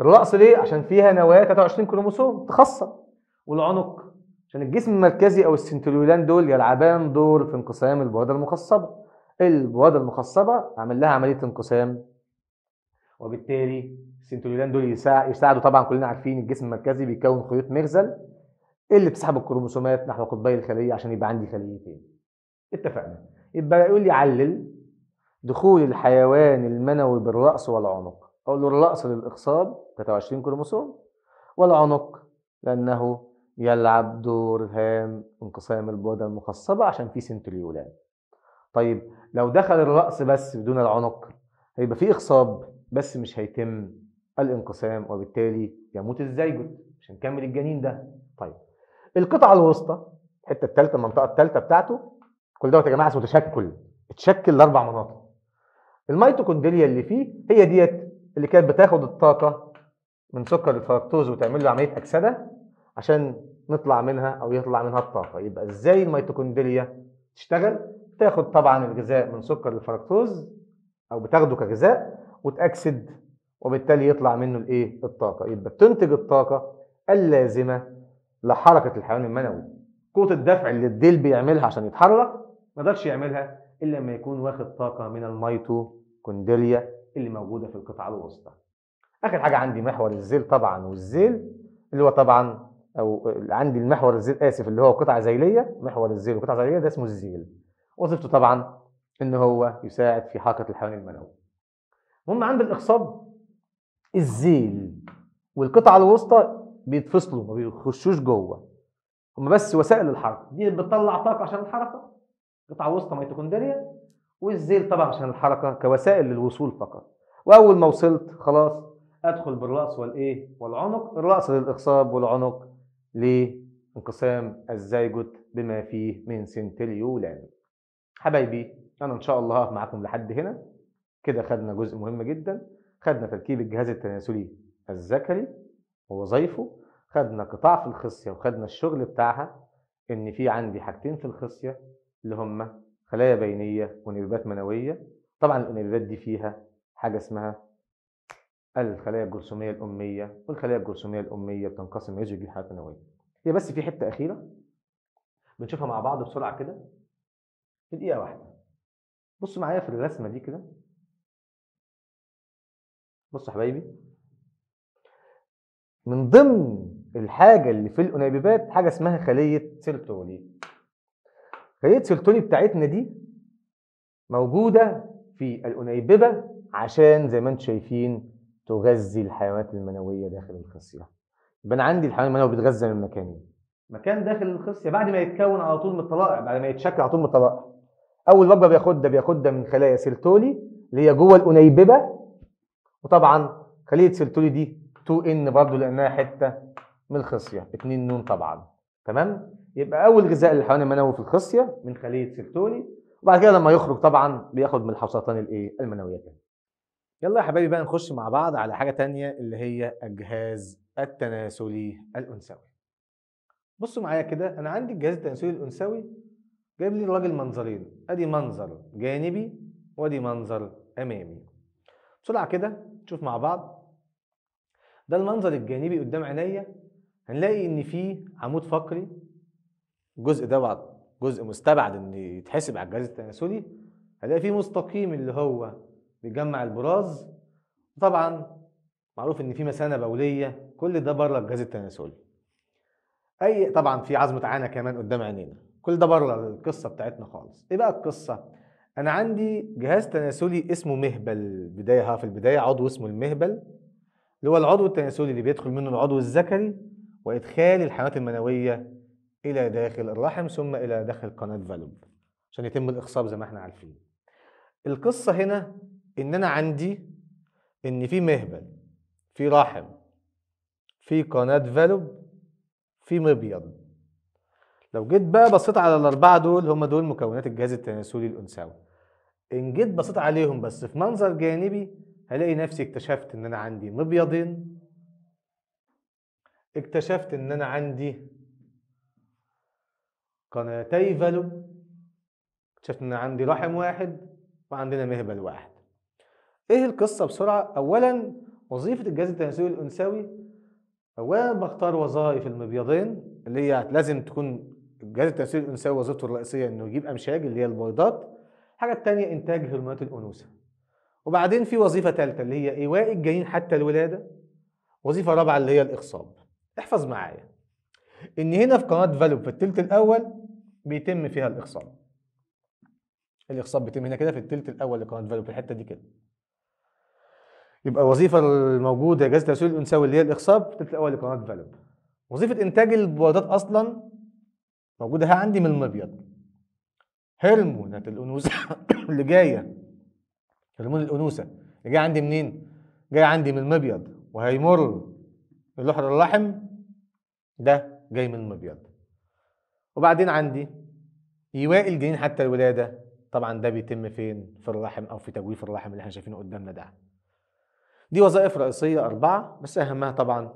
الرأس ليه؟ عشان فيها نواه 23 كروموسوم تخصب. والعنق عشان الجسم المركزي أو السنتريولان دول يلعبان دور في انقسام البويضه المخصبة. البويضه المخصبة عمل لها عملية انقسام. وبالتالي السنتريولان دول يساع- يساعدوا طبعا كلنا عارفين الجسم المركزي بيكون خيوط مغزل اللي بتسحب الكروموسومات نحو قطبي الخليه عشان يبقى عندي خليتين اتفقنا. يبقى يقول لي علل دخول الحيوان المنوي بالرأس والعنق. أقول له الرأس للإخصاب 23 كروموسوم والعنق لأنه يلعب دور هام انقسام البويضه المخصبة عشان في سنتريولان. طيب لو دخل الرأس بس بدون العنق هيبقى في إخصاب بس مش هيتم الانقسام وبالتالي يموت الزيجوت مش هنكمل الجنين ده. طيب القطعة الوسطى الحتة الثالثه المنطقة الثالثه بتاعته كل دوت يا جماعة اسمه تشكل اتشكل لأربع مناطق. الميتوكوندريا اللي فيه هي ديت اللي كانت بتاخد الطاقة من سكر الفركتوز وتعمل له عملية أكسدة عشان نطلع منها أو يطلع منها الطاقة. يبقى إزاي الميتوكوندريا تشتغل؟ تاخد طبعا الغذاء من سكر الفركتوز أو بتاخده كغذاء وتأكسد وبالتالي يطلع منه الإيه؟ الطاقة. يبقى بتنتج الطاقة اللازمة لحركة الحيوان المنوي. قوة الدفع اللي الديل بيعملها عشان يتحرك ما يقدرش يعملها إلا لما يكون واخد طاقة من الميتوكوندريا اللي موجودة في القطعة الوسطى. آخر حاجة عندي محور الزيل طبعا والزيل اللي هو طبعا أو عندي المحور الزيل آسف اللي هو قطعة زيلية محور الزيل وقطعة زيلية ده اسمه الزيل. وظيفته طبعا ان هو يساعد في حركة الحيوان المنوي. المهم عند الاخصاب الزيل والقطعة الوسطى بيتفصلوا ما بيخشوش جوه. هم بس وسائل الحركة. دي بتطلع طاقة عشان الحركة قطعه وسطى ميتوكوندريا والزيل طبعا عشان الحركة كوسائل للوصول فقط. وأول ما وصلت خلاص أدخل بالرأس والإيه والعنق. الرأس للاخصاب والعنق لانقسام الزيجوت بما فيه من سنتريولان حبايبي أنا إن شاء الله هقف معاكم لحد هنا. كده خدنا جزء مهم جدا. خدنا تركيب الجهاز التناسلي الذكري ووظائفه خدنا قطاع في الخصية وخدنا الشغل بتاعها إن في عندي حاجتين في الخصية اللي هم خلايا بينية ونيرفات منوية. طبعا الانيرفات دي فيها حاجة اسمها الخلايا الجرثومية الأمية والخلايا الجرثومية الأمية بتنقسم بيه الحياة المنوية. هي بس في حتة أخيرة. بنشوفها مع بعض بسرعة كده. في دقيقة واحدة. بصوا معايا في الرسمة دي كده. بصوا يا حبايبي. من ضمن الحاجة اللي في الأنابيبات حاجة اسمها خلية سيرتولي خلية سيرتولي بتاعتنا دي موجودة في الانيببه عشان زي ما أنتم شايفين تغذي الحيوانات المنوية داخل الخصيه يبقى أنا عندي الحيوان المنوي بيتغذى من مكانين مكان داخل الخصيه بعد ما يتكون على طول من الطلائع بعد ما يتشكل على طول من الطلائع أول وجبه بياخدها بياخدها من خلايا سيرتولي اللي هي جوه الانيببه وطبعا خلية سيرتولي دي 2 إن برضه لأنها حتة من الخصية 2 نون طبعا. تمام؟ يبقى أول غذاء للحيوان المنوي في الخصية من خلية سيرتولي. وبعد كده لما يخرج طبعا بياخد من الحوصلتان الإيه؟ المنوية تاني. يلا يا حبايبي بقى نخش مع بعض على حاجة تانية اللي هي الجهاز التناسلي الأنثوي. بصوا معايا كده أنا عندي الجهاز التناسلي الأنثوي جايب لي الراجل منظرين أدي منظر جانبي وأدي منظر أمامي. بسرعة كده نشوف مع بعض. ده المنظر الجانبي قدام عينيا. هنلاقي إن فيه عمود فقري. الجزء دوت جزء مستبعد إن يتحسب على الجهاز التناسلي. هلاقي فيه مستقيم اللي هو بيجمع البراز. طبعا معروف إن في مثانه بولية كل ده بره الجهاز التناسلي. أي طبعا في عظمة عانه كمان قدام عينينا. كل ده بره القصة بتاعتنا خالص. إيه بقى القصة؟ أنا عندي جهاز تناسلي اسمه مهبل. بداية في البداية عضو اسمه المهبل اللي هو العضو التناسلي اللي بيدخل منه العضو الذكري وإدخال الحيوانات المنوية إلى داخل الرحم ثم إلى داخل قناة فالوب عشان يتم الإخصاب زي ما إحنا عارفين. القصة هنا إن أنا عندي إن في مهبل في رحم في قناة فالوب في مبيض. لو جيت بقى بصيت على الأربعة دول هم دول مكونات الجهاز التناسلي الأنثوي إن جيت بصيت عليهم بس في منظر جانبي هلاقي نفسي اكتشفت إن أنا عندي مبيضين اكتشفت إن أنا عندي قناتي فالوب اكتشفت إن أنا عندي رحم واحد وعندنا مهبل واحد إيه القصة بسرعة؟ أولا وظيفة الجهاز التناسلي الأنثوي أولا بختار وظائف المبيضين اللي هي لازم تكون الجهاز التناسلي الأنثوي وظيفته الرئيسية إنه يجيب أمشاج اللي هي البويضات الحاجة التانية إنتاج هرمونات الأنوثة. وبعدين في وظيفة ثالثة اللي هي إيواء الجنين حتى الولادة. وظيفة رابعة اللي هي الإخصاب احفظ معايا. إن هنا في قناة فالوب في التلت الأول بيتم فيها الإخصاب الإخصاب بيتم هنا كده في التلت الأول لقناة فالوب في الحتة دي كده. يبقى الوظيفة الموجودة جهاز التناسل الأنثوي اللي هي الإخصاب في التلت الأول لقناة فالوب وظيفة إنتاج البويضات أصلا موجودة عندي من المبيض هرمونات الأنوثة اللي جاية هرمون الأنوثة اللي جاية عندي منين؟ جاية عندي من المبيض وهيمر لحر الرحم ده جاي من المبيض وبعدين عندي إيواء الجنين حتى الولادة طبعا ده بيتم فين؟ في الرحم أو في تجويف الرحم اللي إحنا شايفينه قدامنا ده دي وظائف رئيسية أربعة بس أهمها طبعا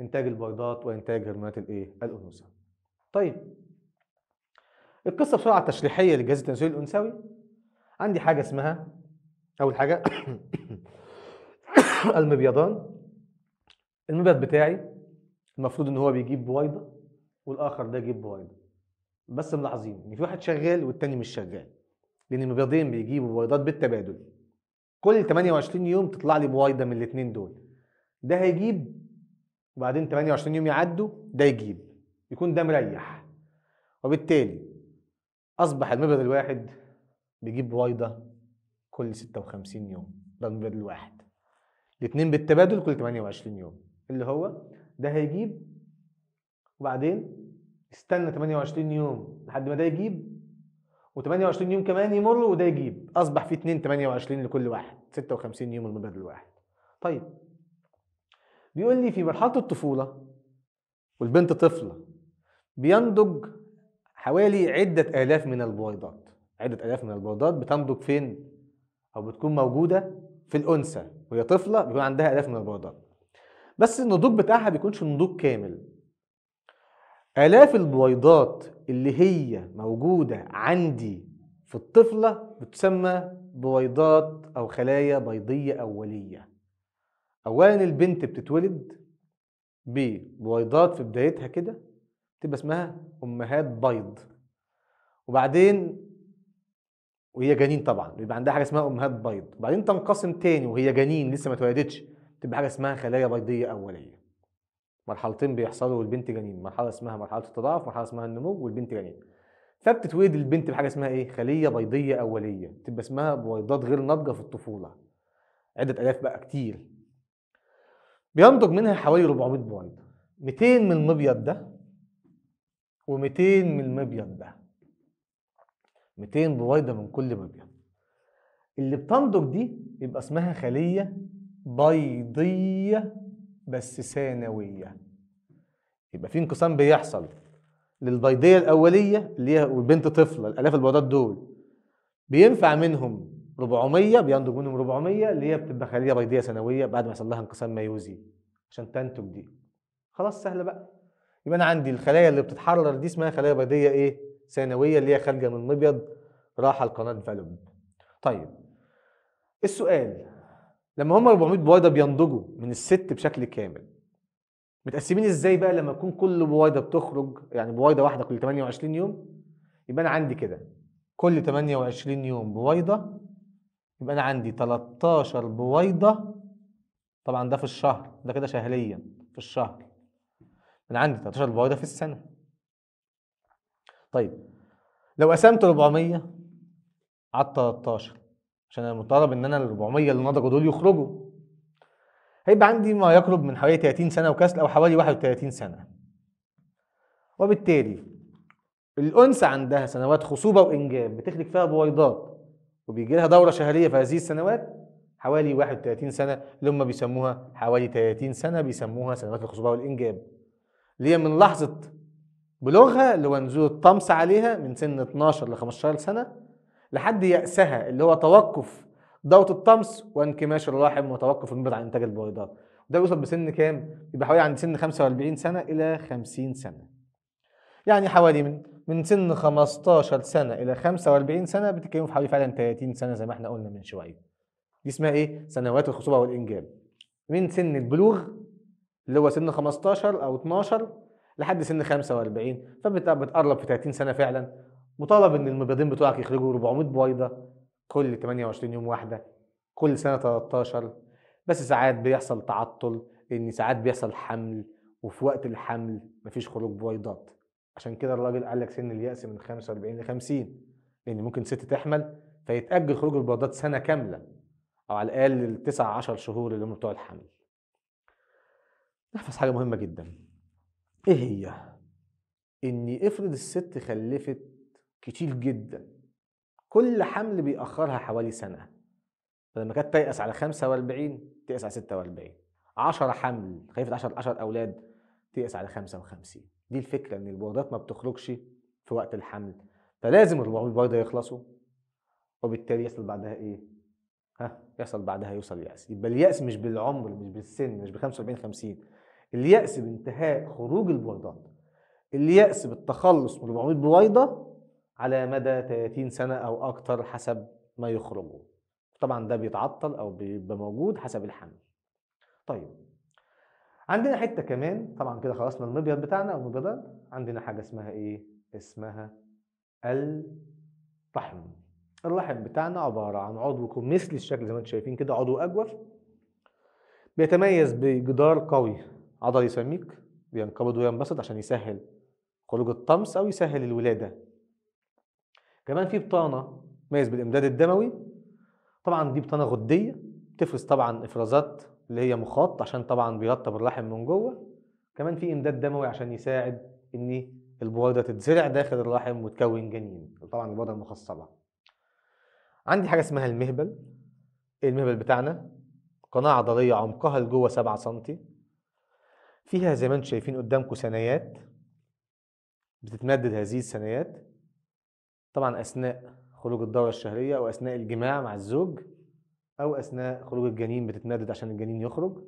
إنتاج البيضات وإنتاج هرمونات الإيه؟ الأنوثة. طيب القصة بسرعة تشريحية للجهاز التناسلي الأنثوي. عندي حاجة اسمها أول حاجة المبيضان. المبيض بتاعي المفروض إن هو بيجيب بويضة والآخر ده يجيب بويضة. بس ملاحظين إن في واحد شغال والتاني مش شغال. لأن المبيضين بيجيبوا بويضات بالتبادل. كل 28 يوم تطلع لي بويضة من الاثنين دول. ده هيجيب وبعدين 28 يوم يعدوا ده يجيب. يكون ده مريح. وبالتالي أصبح المبيض الواحد بيجيب بويضه كل 56 يوم ده المبيض الواحد. الاثنين بالتبادل كل 28 يوم. اللي هو ده هيجيب وبعدين استنى 28 يوم لحد ما ده يجيب و28 يوم كمان يمروا وده يجيب. أصبح في 2 28 لكل واحد 56 يوم المبيض الواحد. طيب بيقول لي في مرحلة الطفولة والبنت طفلة بينضج حوالي عدة آلاف من البويضات. عدة آلاف من البويضات بتنضج فين؟ أو بتكون موجودة في الأنثى. وهي طفلة بيكون عندها آلاف من البويضات. بس النضوج بتاعها بيكونش نضوج كامل. آلاف البويضات اللي هي موجودة عندي في الطفلة بتسمى بويضات أو خلايا بيضية أولية. أولا البنت بتتولد ببويضات في بدايتها كده تبقى اسمها أمهات بيض. وبعدين وهي جنين طبعا بيبقى عندها حاجة اسمها أمهات بيض. وبعدين تنقسم تاني وهي جنين لسه ما اتولدتش تبقى حاجة اسمها خلايا بيضية أولية. مرحلتين بيحصلوا والبنت جنين مرحلة اسمها مرحلة التضاعف مرحلة اسمها النمو والبنت جنين. فبتتولد البنت بحاجة اسمها إيه؟ خلية بيضية أولية. تبقى اسمها بويضات غير ناضجة في الطفولة. عدة آلاف بقى كتير. بينضج منها حوالي 400 بويضه 200 من المبيض ده و200 من المبيض ده. 200 بويضة من كل مبيض. اللي بتنضج دي يبقى اسمها خلية بيضية بس ثانوية. يبقى في انقسام بيحصل للبيضية الأولية اللي هي والبنت طفلة الآلاف البيضات دول. بينفع منهم 400 بينضج منهم 400 اللي هي بتبقى خلية بيضية ثانوية بعد ما يحصل لها انقسام ميوزي عشان تنتج دي. خلاص سهلة بقى. يبقى أنا عندي الخلايا اللي بتتحرر دي اسمها خلايا بيضية إيه؟ ثانوية اللي هي خارجة من المبيض راحة القناه فالوب طيب السؤال لما هم 400 بويضة بينضجوا من الست بشكل كامل متقسمين إزاي بقى لما يكون كل بويضة بتخرج؟ يعني بويضة واحدة كل 28 يوم؟ يبقى أنا عندي كده كل 28 يوم بويضة يبقى أنا عندي 13 بويضة طبعا ده في الشهر ده كده شهريا في الشهر. أنا عندي 13 بويضه في السنة. طيب لو قسمت 400 على 13 عشان أنا مطالب إن أنا ال 400 اللي نضجوا دول يخرجوا هيبقى عندي ما يقرب من حوالي 30 سنة وكسل أو حوالي 31 سنة. وبالتالي الأنثى عندها سنوات خصوبة وإنجاب بتخرج فيها بويضات وبيجي لها دورة شهرية في هذه السنوات حوالي 31 سنة اللي هم بيسموها حوالي 30 سنة بيسموها سنوات الخصوبة والإنجاب. اللي هي من لحظة بلوغها اللي هو نزول الطمس عليها من سن 12 ل 15 سنة لحد يأسها اللي هو توقف ضغط الطمس وانكماش الرحم وتوقف المبيض عن إنتاج البويضات ده بيوصل بسن كام؟ يبقى حوالي عند سن 45 سنة إلى 50 سنة يعني حوالي من من سن 15 سنة إلى 45 سنة بتتكلموا في حوالي فعلا 30 سنة زي ما إحنا قلنا من شوية دي اسمها إيه؟ سنوات الخصوبة والإنجاب من سن البلوغ اللي هو سن 15 أو 12 لحد سن 45 فبتقرب في 30 سنة فعلا. مطالب إن المبيضين بتوعك يخرجوا 400 بويضة كل 28 يوم واحدة كل سنة 13 بس ساعات بيحصل تعطل إن ساعات بيحصل حمل وفي وقت الحمل مفيش خروج بويضات. عشان كده الراجل قال لك سن اليأس من 45 ل 50 لأن ممكن ست تحمل فيتأجل خروج البويضات سنة كاملة أو على الأقل التسع 10 شهور اللي هم بتوع الحمل. نحفظ حاجة مهمة جدا. إيه هي؟ إني إفرض الست خلفت كتير جدا. كل حمل بيأخرها حوالي سنة. فلما كانت تيأس على 45 تيأس على 46 10 حمل خلفت 10 10 أولاد تيأس على 55 دي الفكرة إن البويضات ما بتخرجش في وقت الحمل. فلازم ال 400 بويضة يخلصوا. وبالتالي يحصل بعدها إيه؟ ها؟ يحصل بعدها يوصل يأس. يبقى اليأس مش بالعمر مش بالسن مش ب 45 50 اليأس بانتهاء خروج البويضات اليأس بالتخلص من 400 بويضة على مدى 30 سنة أو أكتر حسب ما يخرجوا طبعا ده بيتعطل أو بيبقى موجود حسب الحمل. طيب عندنا حتة كمان طبعا كده خلصنا المبيض بتاعنا أو المبيضات عندنا حاجة اسمها إيه؟ اسمها الرحم. الرحم بتاعنا عبارة عن عضو مثل الشكل زي ما أنتم شايفين كده عضو أجوف بيتميز بجدار قوي. عضلي سميك بينقبض وينبسط عشان يسهل خروج الطمس أو يسهل الولادة. كمان في بطانة تميز بالإمداد الدموي. طبعا دي بطانة غدية بتفرز طبعا إفرازات اللي هي مخاط عشان طبعا بيرطب الرحم من جوه. كمان في إمداد دموي عشان يساعد إن البويضة تتزرع داخل الرحم وتكون جنين. طبعا البويضة المخصبة. عندي حاجة اسمها المهبل. المهبل بتاعنا قناة عضلية عمقها لجوه 7 سنتي. فيها زي ما أنتم شايفين قدامكم ثنايات بتتمدد هذه الثنايات. طبعا أثناء خروج الدورة الشهرية أو أثناء الجماع مع الزوج أو أثناء خروج الجنين بتتمدد عشان الجنين يخرج.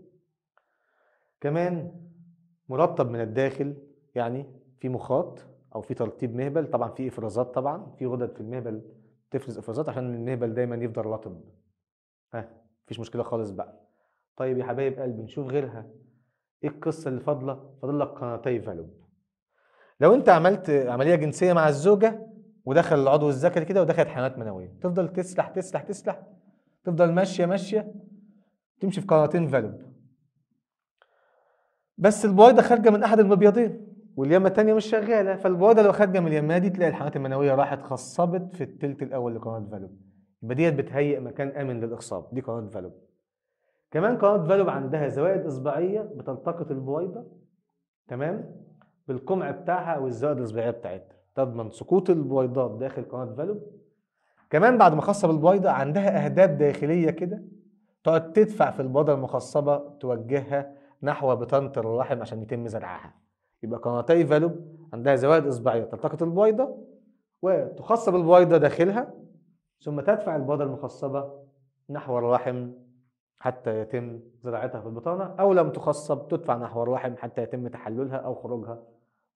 كمان مرطب من الداخل يعني في مخاط أو في ترطيب مهبل طبعا في إفرازات طبعا في غدد في المهبل تفرز إفرازات عشان المهبل دايما يفضل رطب. ها مفيش مشكلة خالص بقى. طيب يا حبايب قلبي نشوف غيرها. إيه القصة اللي فاضلة؟ فاضل لك قناتي فالوب لو أنت عملت عملية جنسية مع الزوجة ودخل العضو الذكري كده ودخلت حيوانات منوية تفضل تسلح تسلح تسلح تفضل ماشية ماشية تمشي في قناتين فالوب بس البويضة خارجة من أحد المبيضين واليمة الثانية مش شغالة. فالبويضة لو خارجة من اليمة دي تلاقي الحيوانات المنوية راحت خصبت في الثلث الأول لقناة فالوب يبقى ديت بتهيئ مكان آمن للإخصاب. دي قناة فالوب كمان قناة فالوب عندها زوائد إصبعية بتلتقط البويضه تمام؟ بالقمع بتاعها أو الزوائد الإصبعية بتاعتها. تضمن سقوط البويضات داخل قناة فالوب كمان بعد ما خصب البويضه عندها اهداب داخلية كده تقعد تدفع في البويضه المخصبة توجهها نحو بطانه الرحم عشان يتم زرعها. يبقى قناتي فالوب عندها زوائد إصبعية تلتقط البويضه وتخصب البويضه داخلها ثم تدفع البويضه المخصبة نحو الرحم حتى يتم زراعتها في البطانة أو لم تخصب تدفع نحو الرحم حتى يتم تحللها أو خروجها.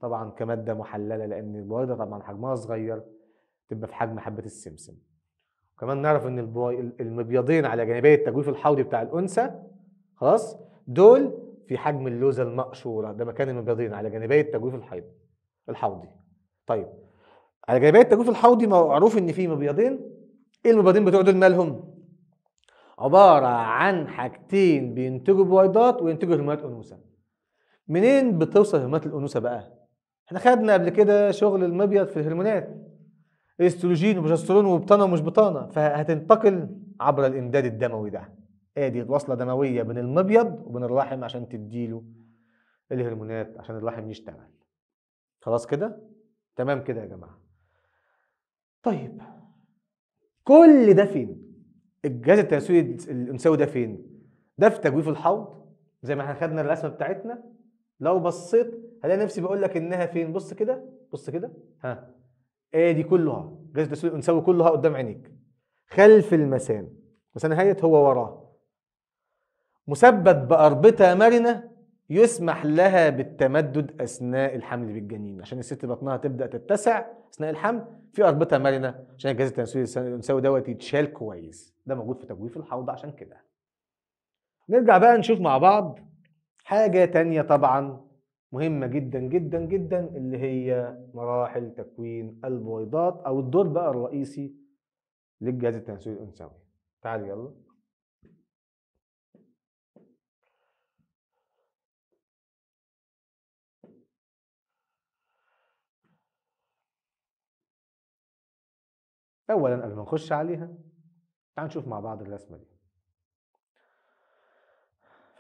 طبعا كمادة محللة لأن البويضه طبعا حجمها صغير تبقى في حجم حبة السمسم. وكمان نعرف إن البوي... المبيضين على جانبي التجويف الحوضي بتاع الأنثى خلاص دول في حجم اللوزة المقشورة. ده مكان المبيضين على جانبي التجويف الحيض الحوضي. طيب على جانبي التجويف الحوضي معروف إن في مبيضين إيه المبيضين بتوع دول مالهم؟ عبارة عن حاجتين بينتجوا بويضات وينتجوا هرمونات انوثه منين بتوصل هرمونات الانوثه بقى؟ إحنا خدنا قبل كده شغل المبيض في الهرمونات. إستروجين وبروجسترون وبطانة ومش بطانة. فهتنتقل عبر الإمداد الدموي ده. ادي وصلة دموية بين المبيض وبين الرحم عشان تديله الهرمونات عشان الرحم يشتغل. خلاص كده؟ تمام كده يا جماعة. طيب كل ده فين؟ الجهاز التناسلي الانثوي ده فين؟ ده في تجويف الحوض زي ما إحنا خدنا الرسمة بتاعتنا. لو بصيت هلاقي نفسي بقول لك إنها فين؟ بص كده بص كده. ها. ادي كلها. جهاز التناسلي الانثوي كلها قدام عينيك. خلف المثانه المثانه هيت هو وراه. مثبت بأربطة مرنة يسمح لها بالتمدد أثناء الحمل بالجنين. عشان الست بطنها تبدأ تتسع أثناء الحمل في أربطة مرنة عشان الجهاز التناسلي الأنثوي دوت يتشال كويس. ده موجود في تجويف الحوض عشان كده. نرجع بقى نشوف مع بعض حاجة تانية طبعا مهمة جدا جدا جدا اللي هي مراحل تكوين البويضات أو الدور بقى الرئيسي للجهاز التناسلي الأنثوي. تعالوا يلا. اولا قبل ما نخش عليها تعال نشوف مع بعض الرسمة دي.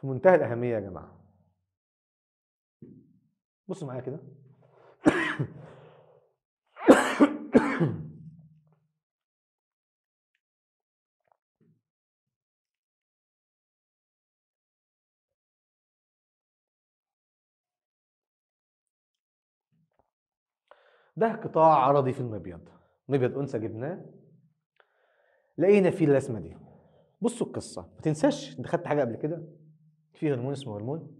في منتهى الأهمية يا جماعة. بصوا معايا كده. ده قطاع عرضي في المبيض. مبيض أنثى جبناه لقينا فيه الرسمه دي. بصوا القصة ما تنساش أنت خدت حاجة قبل كده؟ في هرمون اسمه هرمون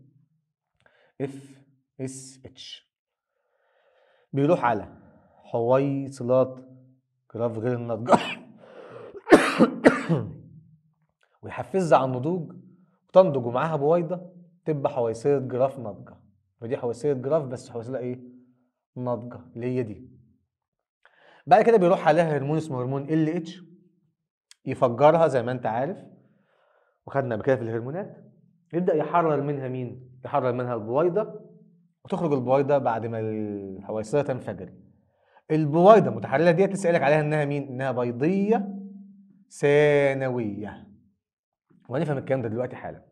FSH بيروح على حويصلات جراف غير الناضجه ويحفزها على النضوج وتنضج ومعاها بويضة تبقى حويصله جراف ناضجه ودي حويصله جراف بس حويصله إيه؟ ناضجه اللي هي دي. بعد كده بيروح عليها هرمون اسمه هرمون LH يفجرها زي ما انت عارف. وخدنا قبل كده في الهرمونات. يبدأ يحرر منها مين؟ يحرر منها البويضة. وتخرج البويضة بعد ما الحويصله تنفجر. البويضة المتحررة ديت لسه قايلك عليها إنها مين؟ إنها بيضية ثانوية. وهنفهم الكلام ده دلوقتي حالا.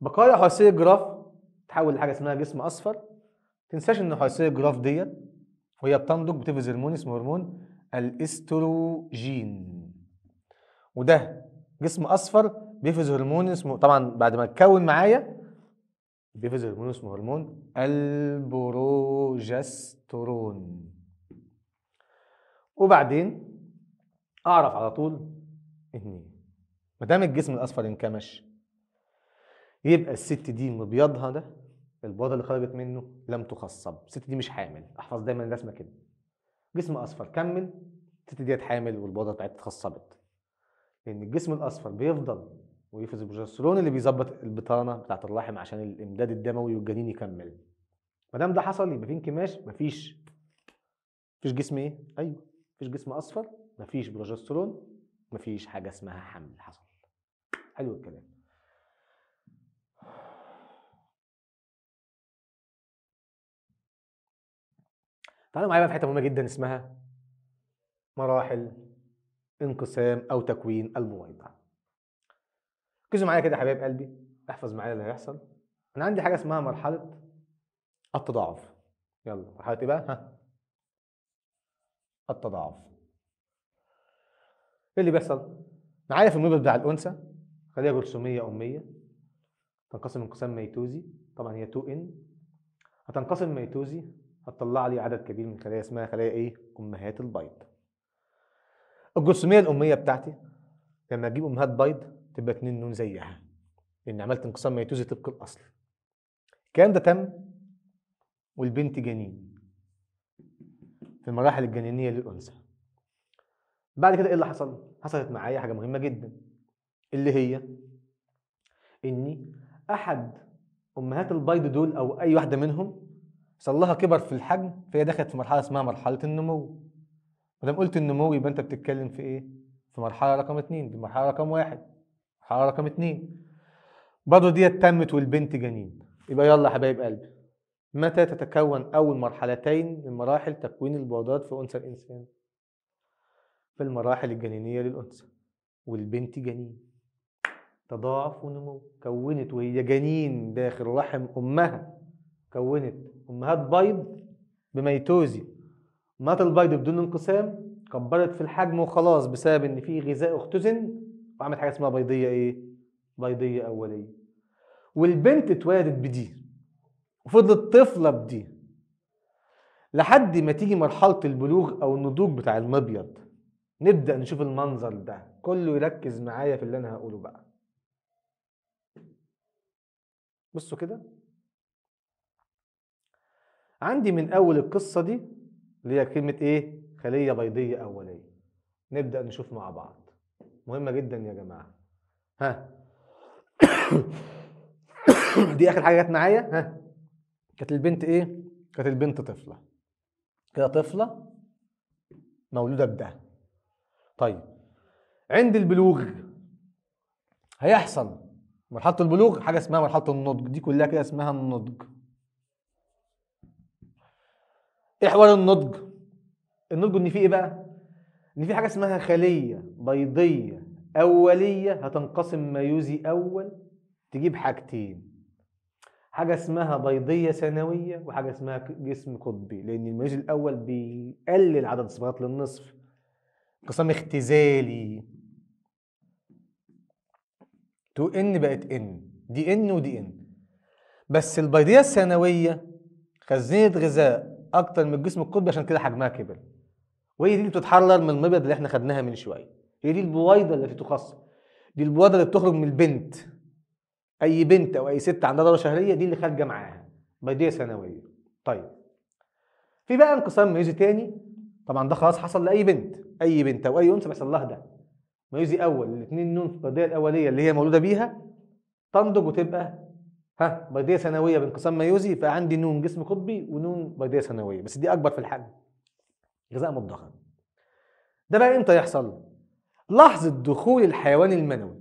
بقايا حويصله جراف تحول لحاجة اسمها جسم أصفر. تنساش إن حويصله جراف ديت وهي بتنضج بتفرز هرمون اسمه هرمون الإستروجين. وده جسم أصفر بيفرز هرمون اسمه طبعا بعد ما اتكون معايا بيفرز هرمون اسمه هرمون البروجسترون. وبعدين أعرف على طول ان ما دام الجسم الأصفر انكمش يبقى الست دي مبيضها ده البويضه اللي خرجت منه لم تخصب. الست دي مش حامل. أحفظ دايما الرسمة كده. جسم اصفر كمل الست ديت حامل والبويضه بتاعتها اتخصبت. لأن الجسم الأصفر بيفضل ويفرز البروجسترون اللي بيظبط البطانة بتاعت الرحم عشان الإمداد الدموي والجنين يكمل. ما دام ده حصل يبقى في انكماش. مفيش مفيش جسم إيه؟ أيوه. مفيش جسم أصفر. مفيش بروجسترون. مفيش حاجة اسمها حمل حصل. حلو الكلام. تعالوا معايا بقى في حتة مهمة جدا اسمها مراحل انقسام أو تكوين البويضه ركزوا معايا كده يا حبايب قلبي احفظ معايا اللي هيحصل. أنا عندي حاجة اسمها مرحلة التضاعف. يلا مرحلة إيه بقى؟ ها. التضاعف. إيه اللي بيحصل؟ معايا في المبيض بتاع الأنثى خليه جرثومية اميه تنقسم انقسام ميتوزي. طبعا هي 2 ان هتنقسم ميتوزي هتطلع لي عدد كبير من خلايا اسمها خلايا إيه؟ أمهات البيض. الجرثومية الأمية بتاعتي لما أجيب أمهات بيض تبقى اتنين نون زيها لأن عملت انقسام ميتوزي طبق الأصل. الكلام ده تم والبنت جنين في المراحل الجنينية للأنثى. بعد كده إيه اللي حصل؟ حصلت معايا حاجة مهمة جدا اللي هي إني أحد أمهات البيض دول أو أي واحدة منهم حصل لها كبر في الحجم فهي دخلت في مرحلة اسمها مرحلة النمو. ما دام قلت النمو يبقى أنت بتتكلم في إيه؟ في مرحلة رقم اتنين دي مرحلة رقم واحد مرحلة رقم اتنين. برضه ديت تمت والبنت جنين. يبقى يلا يا حبايب قلبي. متى تتكون أول مرحلتين من مراحل تكوين البويضات في أنثى الإنسان؟ في المراحل الجنينية للأنثى. والبنت جنين. تضاعف ونمو. كونت وهي جنين داخل رحم أمها. كونت أمهات بيض بميتوزي. أمهات البيض بدون انقسام كبرت في الحجم وخلاص بسبب إن في غذاء أختزن وعملت حاجة اسمها بيضية إيه؟ بيضية أولية. والبنت اتولدت بدي وفضلت طفلة بدي لحد ما تيجي مرحلة البلوغ أو النضوج بتاع المبيض. نبدأ نشوف المنظر ده. كله يركز معايا في اللي أنا هقوله بقى. بصوا كده. عندي من أول القصة دي اللي هي كلمة إيه؟ خلية بيضية أولية. نبدأ نشوف مع بعض. مهمة جدا يا جماعة. ها. دي آخر حاجة جت معايا؟ ها. كانت البنت إيه؟ كانت البنت طفلة. كده طفلة مولودة بده طيب. عند البلوغ. هيحصل. مرحلة البلوغ حاجة اسمها مرحلة النضج. دي كلها كده اسمها النضج. إيه حوار النضج؟ النضج إن في إيه بقى؟ إن في حاجة اسمها خلية بيضية أولية هتنقسم ميوزي أول تجيب حاجتين. حاجة اسمها بيضية ثانوية وحاجة اسمها جسم قطبي لأن الميوزي الأول بيقلل عدد الصبغات للنصف. انقسام اختزالي. two N بقت N. دي N ودي N. بس البيضية الثانوية خزنت غذاء. أكتر من الجسم القطبي عشان كده حجمها كبر. وهي دي اللي بتتحرر من المبيض اللي إحنا خدناها من شوية. هي دي البويضة التي تخصب دي البويضة اللي بتخرج من البنت. أي بنت أو أي ست عندها دورة شهرية دي اللي خارجة معاها. بيضيه ثانوية. طيب. في بقى انقسام ميوزي تاني. طبعا ده خلاص حصل لأي بنت. أي بنت أو أي أنثى بيحصل لها ده. ميوزي أول الاثنين نون في الأولية اللي هي مولودة بيها تنضج وتبقى ها بيضيه ثانوية بانقسام ميوزي فعندي نون جسم قطبي ونون بيضيه ثانوية بس دي أكبر في الحجم. غذاء مدخر ده بقى إمتى يحصل؟ لحظة دخول الحيوان المنوي.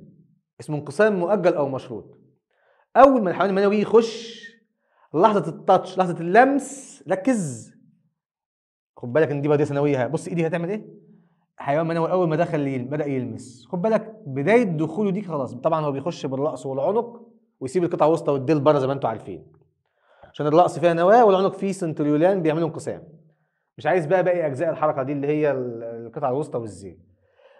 اسمه انقسام مؤجل أو مشروط. أول ما الحيوان المنوي يخش لحظة ال touch لحظة اللمس ركز. خد بالك إن دي بيضيه ثانوية بص إيدي هتعمل إيه؟ حيوان منوي أول ما دخل بدأ يلمس. خد بالك بداية دخوله دي خلاص. طبعا هو بيخش بالرأس والعنق ويسيب القطعة الوسطى والديل بره زي ما أنتم عارفين. عشان الراس فيها نواة والعنق فيه سنتريولان بيعملوا انقسام. مش عايز بقى باقي أجزاء الحركة دي اللي هي ال- القطعة الوسطى والزيل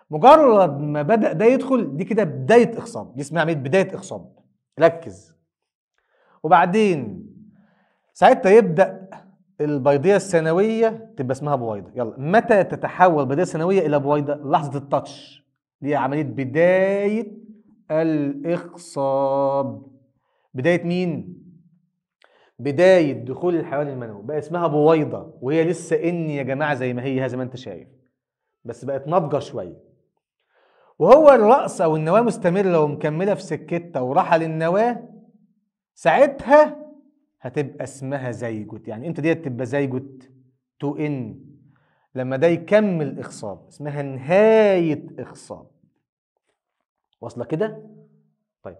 مجرد ما بدأ ده يدخل دي كده بداية إخصاب. دي اسمها عمليه بداية إخصاب. ركز. وبعدين ساعتها يبدأ البيضية الثانوية تبقى اسمها بويضة. يلا. متى تتحول البيضية الثانوية إلى بويضة؟ لحظة التاتش. دي عملية بداية الاخصاب بداية مين؟ بداية دخول الحيوان المنوي. بقى اسمها بويضة وهي لسه إن يا جماعة زي ما هي زي ما أنت شايف. بس بقت ناضجة شوية. وهو الرأس أو النواة مستمرة ومكملة في سكتها وراحة للنواة ساعتها هتبقى اسمها زيجوت. يعني إمتى ديت تبقى زيجوت؟ تو إن. لما ده يكمل اخصاب اسمها نهاية اخصاب واصلة كده؟ طيب.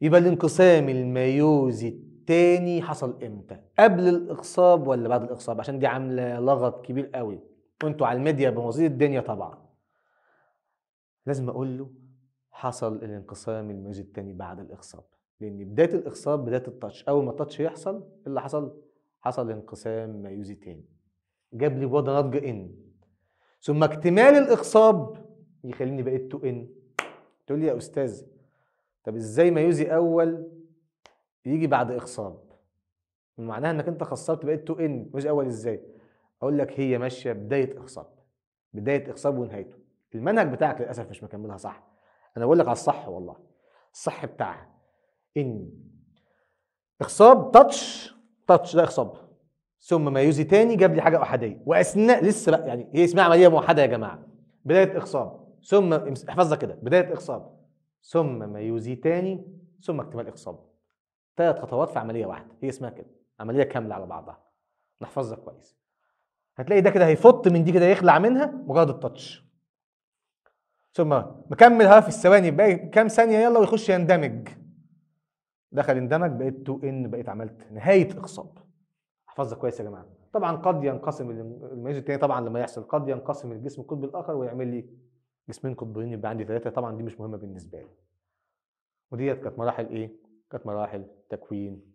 يبقى الانقسام الميوزي التاني حصل إمتى؟ قبل الاخصاب ولا بعد الاخصاب عشان دي عاملة لغط كبير قوي. وأنتوا على الميديا بمواضيع الدنيا طبعا. لازم أقول له حصل الانقسام الميوزي التاني بعد الاخصاب لأن بداية الاخصاب بداية ال touch أول ما ال touch يحصل إيه اللي حصل؟ حصل انقسام ميوزي تاني. جاب لي وضع نضج N. ثم اكتمال الاخصاب يخليني بقيت two N. تقول لي يا أستاذ طب إزاي ميوزي أول يجي بعد إخصاب؟ معناها إنك أنت خصبت بقيت two N ميوزي أول إزاي؟ أقول لك هي ماشية بداية إخصاب بداية إخصاب ونهايته. المنهج بتاعك للأسف مش مكملها صح. أنا بقول لك على الصح والله الصح بتاعها N. إخصاب touch touch ده إخصاب. ثم ميوزي تاني جاب لي حاجة أحادية. وأثناء لسه بقى يعني هي اسمها عمليه موحده يا جماعة. بداية إخصاب. ثم احفظها كده بداية اخصاب ثم ميوزي تاني ثم اكتمال اخصاب ثلاث خطوات في عملية واحدة هي اسمها كده عملية كاملة على بعضها. نحفظها كويس. هتلاقي ده كده هيفط من دي كده يخلع منها مجرد ال touch. ثم مكمل ها في الثواني باقي كام ثانية يلا ويخش يندمج. دخل اندمج بقيت two n بقيت عملت نهاية اخصاب احفظها كويس يا جماعة. طبعا قد ينقسم الميوز التاني طبعا لما يحصل قد ينقسم الجسم القطبي الآخر ويعمل لي جسمين قطبين يبقى عندي ثلاثة طبعا دي مش مهمة بالنسبة لي. وديت كانت مراحل إيه؟ كانت مراحل تكوين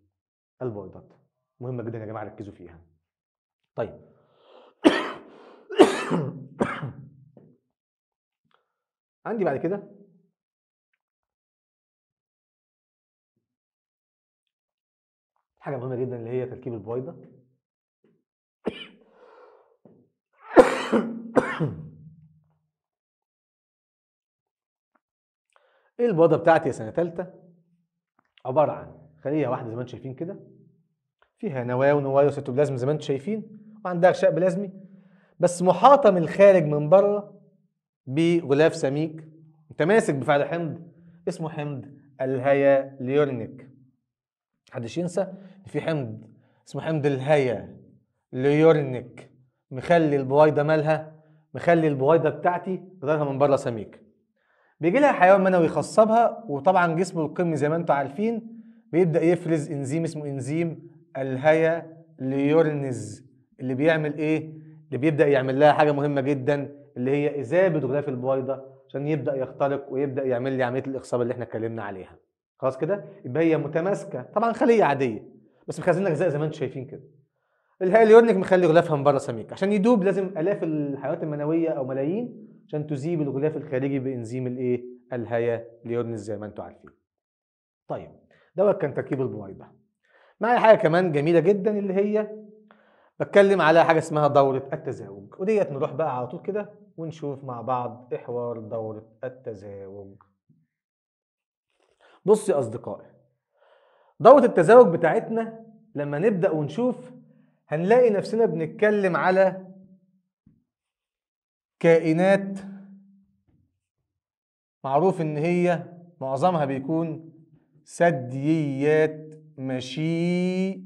البويضات. مهمة جدا يا جماعة ركزوا فيها. طيب. عندي بعد كده حاجة مهمة جدا اللي هي تركيب البويضة. إيه البويضه بتاعتي يا سنة ثالثه عبارة عن خلية واحدة زي ما أنتم شايفين كده. فيها نواه ونوية وسيتوبلازم زي ما أنتم شايفين. وعندها غشاء بلازمي. بس محاطه من الخارج من بره بغلاف سميك. متماسك بفعل حمض. اسمه حمض الهيالويورنيك محدش ينسى إن في حمض اسمه حمض الهيالويورنيك مخلي البويضة مالها مخلي البويضة بتاعتي ظهرها من بره سميك. بيجي لها حيوان منوي يخصبها وطبعا جسمه القمي زي ما أنتم عارفين بيبدأ يفرز إنزيم اسمه إنزيم الهيالويورنيز اللي بيعمل إيه؟ اللي بيبدأ يعمل لها حاجة مهمة جدا اللي هي اذابه غلاف البويضه عشان يبدأ يخترق ويبدأ يعمل لي عملية الاخصاب اللي إحنا اتكلمنا عليها. خلاص كده؟ يبقى هي متماسكة طبعا خلية عادية بس مخزنه غذاء زي ما أنتم شايفين كده. الهيالويورنيك مخلي غلافها من بره سميك عشان يدوب لازم آلاف الحيوانات المنوية أو ملايين عشان تذيب الغلاف الخارجي بإنزيم الإيه؟ الهيا ليورنز زي ما أنتم عارفين. طيب دوت كان تركيب البويضة. معايا حاجة كمان جميلة جدا اللي هي بتكلم على حاجة اسمها دورة التزاوج. وديت نروح بقى على طول كده ونشوف مع بعض إيه حوار دورة التزاوج. بص يا اصدقائي دورة التزاوج بتاعتنا لما نبدأ ونشوف هنلاقي نفسنا بنتكلم على كائنات معروف إن هي معظمها بيكون ثدييات مشيمية.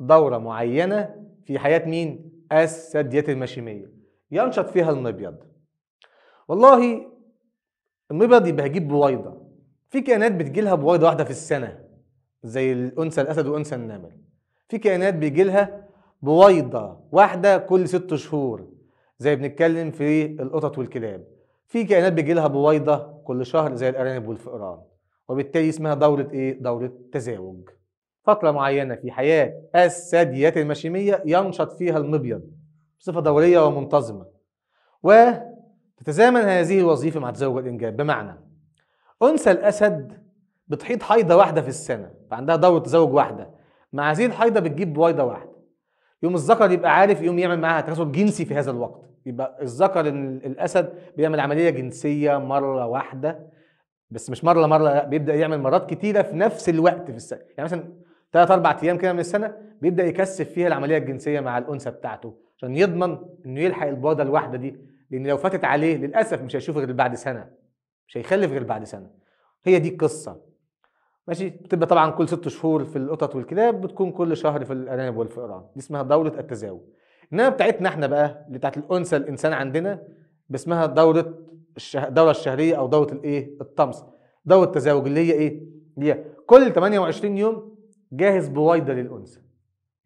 دورة معينة في حياة مين؟ الثدييات المشيمية. ينشط فيها المبيض. والله المبيض يبقى هيجيب بويضة. في كائنات بتجيلها بويضة واحدة في السنة زي الأنثى الأسد وأنثى النمر في كائنات بيجي لها بويضة واحدة كل ست شهور زي بنتكلم في القطط والكلاب. في كائنات بيجي لها بويضة كل شهر زي الأرانب والفئران وبالتالي اسمها دورة إيه؟ دورة تزاوج. فترة معينة في حياة الثدييات المشيمية ينشط فيها المبيض بصفة دورية ومنتظمة. وتتزامن هذه الوظيفة مع تزاوج الإنجاب. بمعنى أنثى الأسد بتحيض حيضة واحدة في السنة فعندها دورة تزاوج واحدة. مع هذه الحيضة بتجيب بويضة واحدة. يوم الذكر يبقى عارف يقوم يعمل معاها تكاثر جنسي في هذا الوقت. يبقى الذكر ال- الأسد بيعمل عملية جنسية مرة واحدة بس مش مرة مرة لأ بيبدأ يعمل مرات كتيرة في نفس الوقت في السنة. يعني مثلا ثلاث أربع أيام كده من السنة بيبدأ يكثف فيها العملية الجنسية مع الأنثى بتاعته عشان يضمن إنه يلحق البويضه الواحدة دي. لأن لو فاتت عليه للأسف مش هيشوف غير بعد سنة مش هيخلف غير بعد سنة. هي دي القصة ماشي؟ بتبقى طبعا كل ست شهور في القطط والكلاب بتكون كل شهر في الارانب والفئران. دي اسمها دورة التزاوج. انما بتاعتنا إحنا بقى اللي بتاعت الأنثى الإنسان عندنا باسمها دورة الشه... الدوره الشهرية أو دورة الايه الطمس. دورة التزاوج اللي هي إيه؟ اللي هي كل 28 يوم جاهز بويضة للأنثى.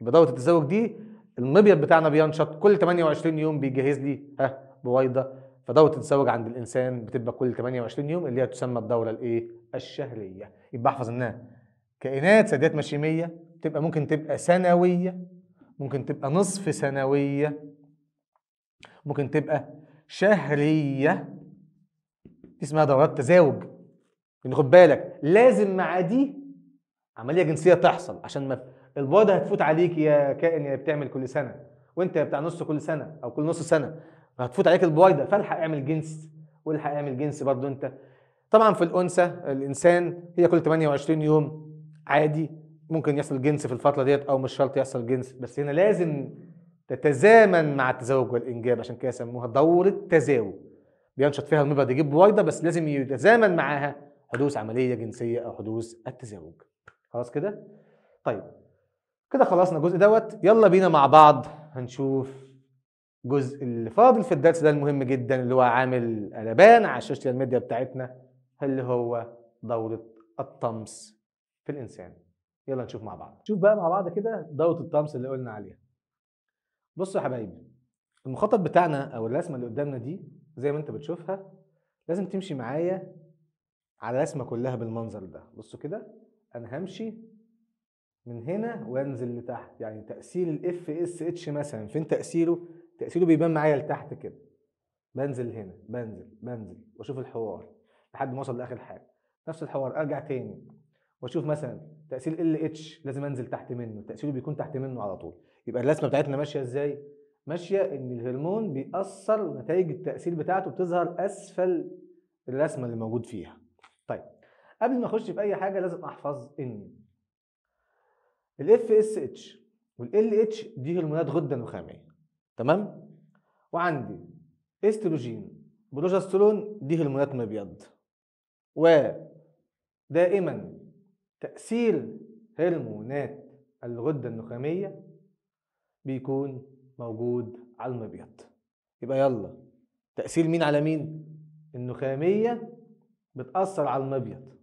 يبقى دورة التزاوج دي المبيض بتاعنا بينشط كل 28 يوم بيجهز لي ها بويضة. فدورة التزاوج عند الإنسان بتبقى كل 28 يوم اللي هي تسمى الدورة الايه الشهرية. يبقى أحفظ إنها كائنات ثدييات مشيمية تبقى ممكن تبقى سنوية ممكن تبقى نصف سنوية ممكن تبقى شهرية. دي اسمها دورات تزاوج. لأن خد بالك لازم مع دي عملية جنسية تحصل عشان ما البويضه هتفوت عليك يا كائن يا بتعمل كل سنة. وانت بتاع نص كل سنة أو كل نص سنة هتفوت عليك البويضه فالحق اعمل جنس والحق اعمل جنس برضو انت. طبعا في الأنثى الإنسان هي كل 28 يوم عادي ممكن يحصل جنس في الفترة ديت أو مش شرط يحصل جنس بس هنا لازم تتزامن مع التزاوج والإنجاب عشان كده سموها دوره تزاوج بينشط فيها المبيض يجيب بويضه بس لازم يتزامن معاها حدوث عملية جنسية أو حدوث التزاوج. خلاص كده؟ طيب كده خلصنا الجزء دوت. يلا بينا مع بعض هنشوف الجزء اللي فاضل في الدرس ده المهم جدا اللي هو عامل قلبان على ال social media بتاعتنا. اللي هو دورة الطمث في الإنسان. يلا نشوف مع بعض. شوف بقى مع بعض كده دورة الطمث اللي قلنا عليها. بصوا يا حبايبي المخطط بتاعنا أو الرسمة اللي قدامنا دي زي ما أنت بتشوفها لازم تمشي معايا على الرسمة كلها بالمنظر ده. بصوا كده أنا همشي من هنا وأنزل لتحت. يعني تأثير ال FSH مثلا فين تأثيره؟ تأثيره بيبان معايا لتحت كده. بنزل هنا بنزل بنزل وأشوف الحوار. لحد ما أوصل لآخر حاجة. نفس الحوار أرجع تاني وأشوف مثلا تأثير ال LH لازم أنزل تحت منه تأثيره بيكون تحت منه على طول. يبقى الرسمة بتاعتنا ماشية إزاي؟ ماشية إن الهرمون بيأثر نتائج التأثير بتاعته بتظهر أسفل الرسمة اللي موجود فيها. طيب قبل ما أخش في أي حاجة لازم أحفظ إن ال FSH وال LH دي هرمونات غده نخاميه تمام؟ وعندي إستروجين بروجسترون دي هرمونات مبيض ودائما تأثير هرمونات الغدة النخامية بيكون موجود على المبيض يبقى يلا تأثير مين على مين؟ النخامية بتأثر على المبيض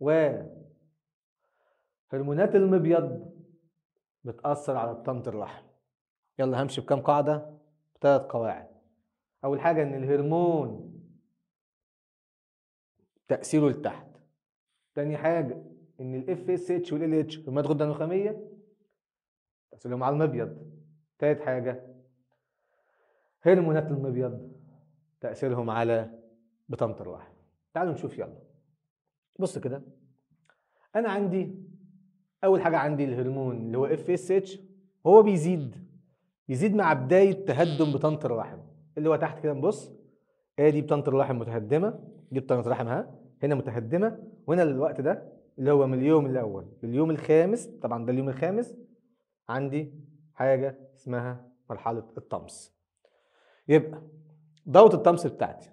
و هرمونات المبيض بتأثر على بطانة الرحم يلا همشي بكام قاعدة؟ بثلاث قواعد أول حاجة إن الهرمون تأثيره لتحت. تاني حاجة إن ال FSH وال LH هرمونات غدة نخامية تأثيرهم على المبيض تالت حاجة هرمونات المبيض تأثيرهم على بطانة الرحم. تعالوا نشوف يلا. بص كده. أنا عندي أول حاجة عندي الهرمون اللي هو FSH هو بيزيد. يزيد مع بداية تهدم بطانة الرحم. اللي هو تحت كده نبص آدي بطانة الرحم متهدمة دي الرحم ها؟ هنا متهدمة وهنا الوقت ده اللي هو من اليوم الأول. لليوم الخامس طبعا ده اليوم الخامس عندي حاجة اسمها مرحلة الطمث. يبقى دورة الطمث بتاعتي.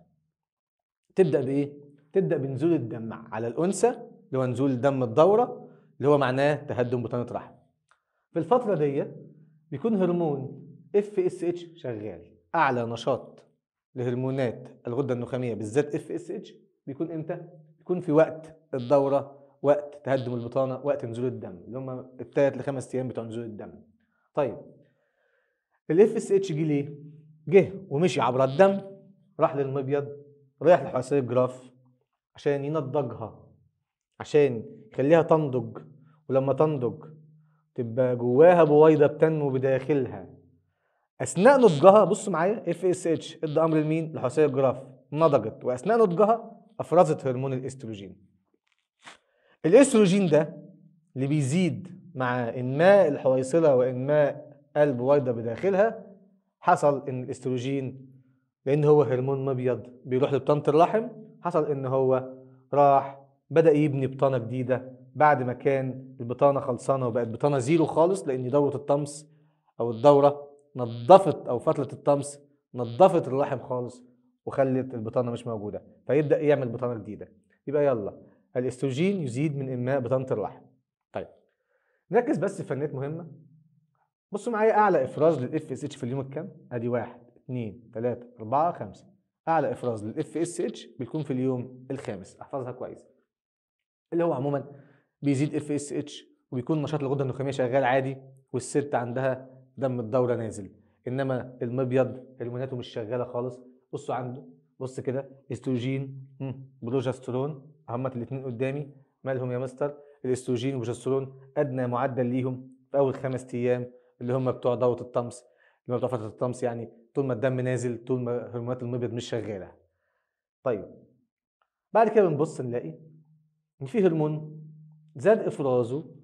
تبدأ بإيه؟ تبدأ بنزول الدم على الأنثى اللي هو نزول دم الدورة اللي هو معناه تهدم بطانة رحم. في الفترة دي بيكون هرمون FSH شغال. أعلى نشاط لهرمونات الغدة النخامية بالذات FSH بيكون إمتى؟ بيكون في وقت الدورة وقت تهدم البطانة وقت نزول الدم اللي هم الثلاث لخمس أيام بتوع نزول الدم. طيب ال FSH جه ليه؟ جه ومشي عبر الدم راح للمبيض رايح لحويصلة جراف عشان ينضجها عشان يخليها تنضج. ولما تنضج تبقى جواها بويضة بتنمو بداخلها. أثناء نضجها بصوا معايا FSH ادى أمر لمين؟ لحويصلة جراف. نضجت وأثناء نضجها أفرزت هرمون الإستروجين. الإستروجين ده اللي بيزيد مع إنماء الحويصلة وإنماء البويضه بداخلها حصل إن الإستروجين لأن هو هرمون مبيض بيروح لبطانه الرحم حصل إن هو راح بدأ يبني بطانة جديدة بعد ما كان البطانة خلصانة وبقت بطانة zero خالص لأن دورة الطمث أو الدورة نظفت أو فترة الطمث نظفت الرحم خالص. وخلت البطانة مش موجودة فيبدأ يعمل بطانة جديدة. يبقى يلا الاستروجين يزيد من انماء بطانة الرحم. طيب نركز بس في فنيات مهمة. بصوا معايا أعلى إفراز لل FSH في اليوم الكام؟ أدي واحد اثنين ثلاثة أربعة خمسة. أعلى إفراز للإف إس اتش بيكون في اليوم الخامس. أحفظها كويس. اللي هو عموما بيزيد FSH وبيكون نشاط الغدة النخامية شغال عادي والست عندها دم الدورة نازل. إنما المبيض هرموناته مش شغالة خالص. بصوا عنده. بص كده استروجين بروجسترون هما الاثنين قدامي. مالهم يا مستر؟ الاستروجين والبروجسترون أدنى معدل ليهم في أول خمس أيام اللي هم بتوع دوره الطمس اللي هم بتوع فترة الطمس يعني طول ما الدم نازل طول ما هرمونات المبيض مش شغالة. طيب بعد كده بنبص نلاقي إن في هرمون زاد إفرازه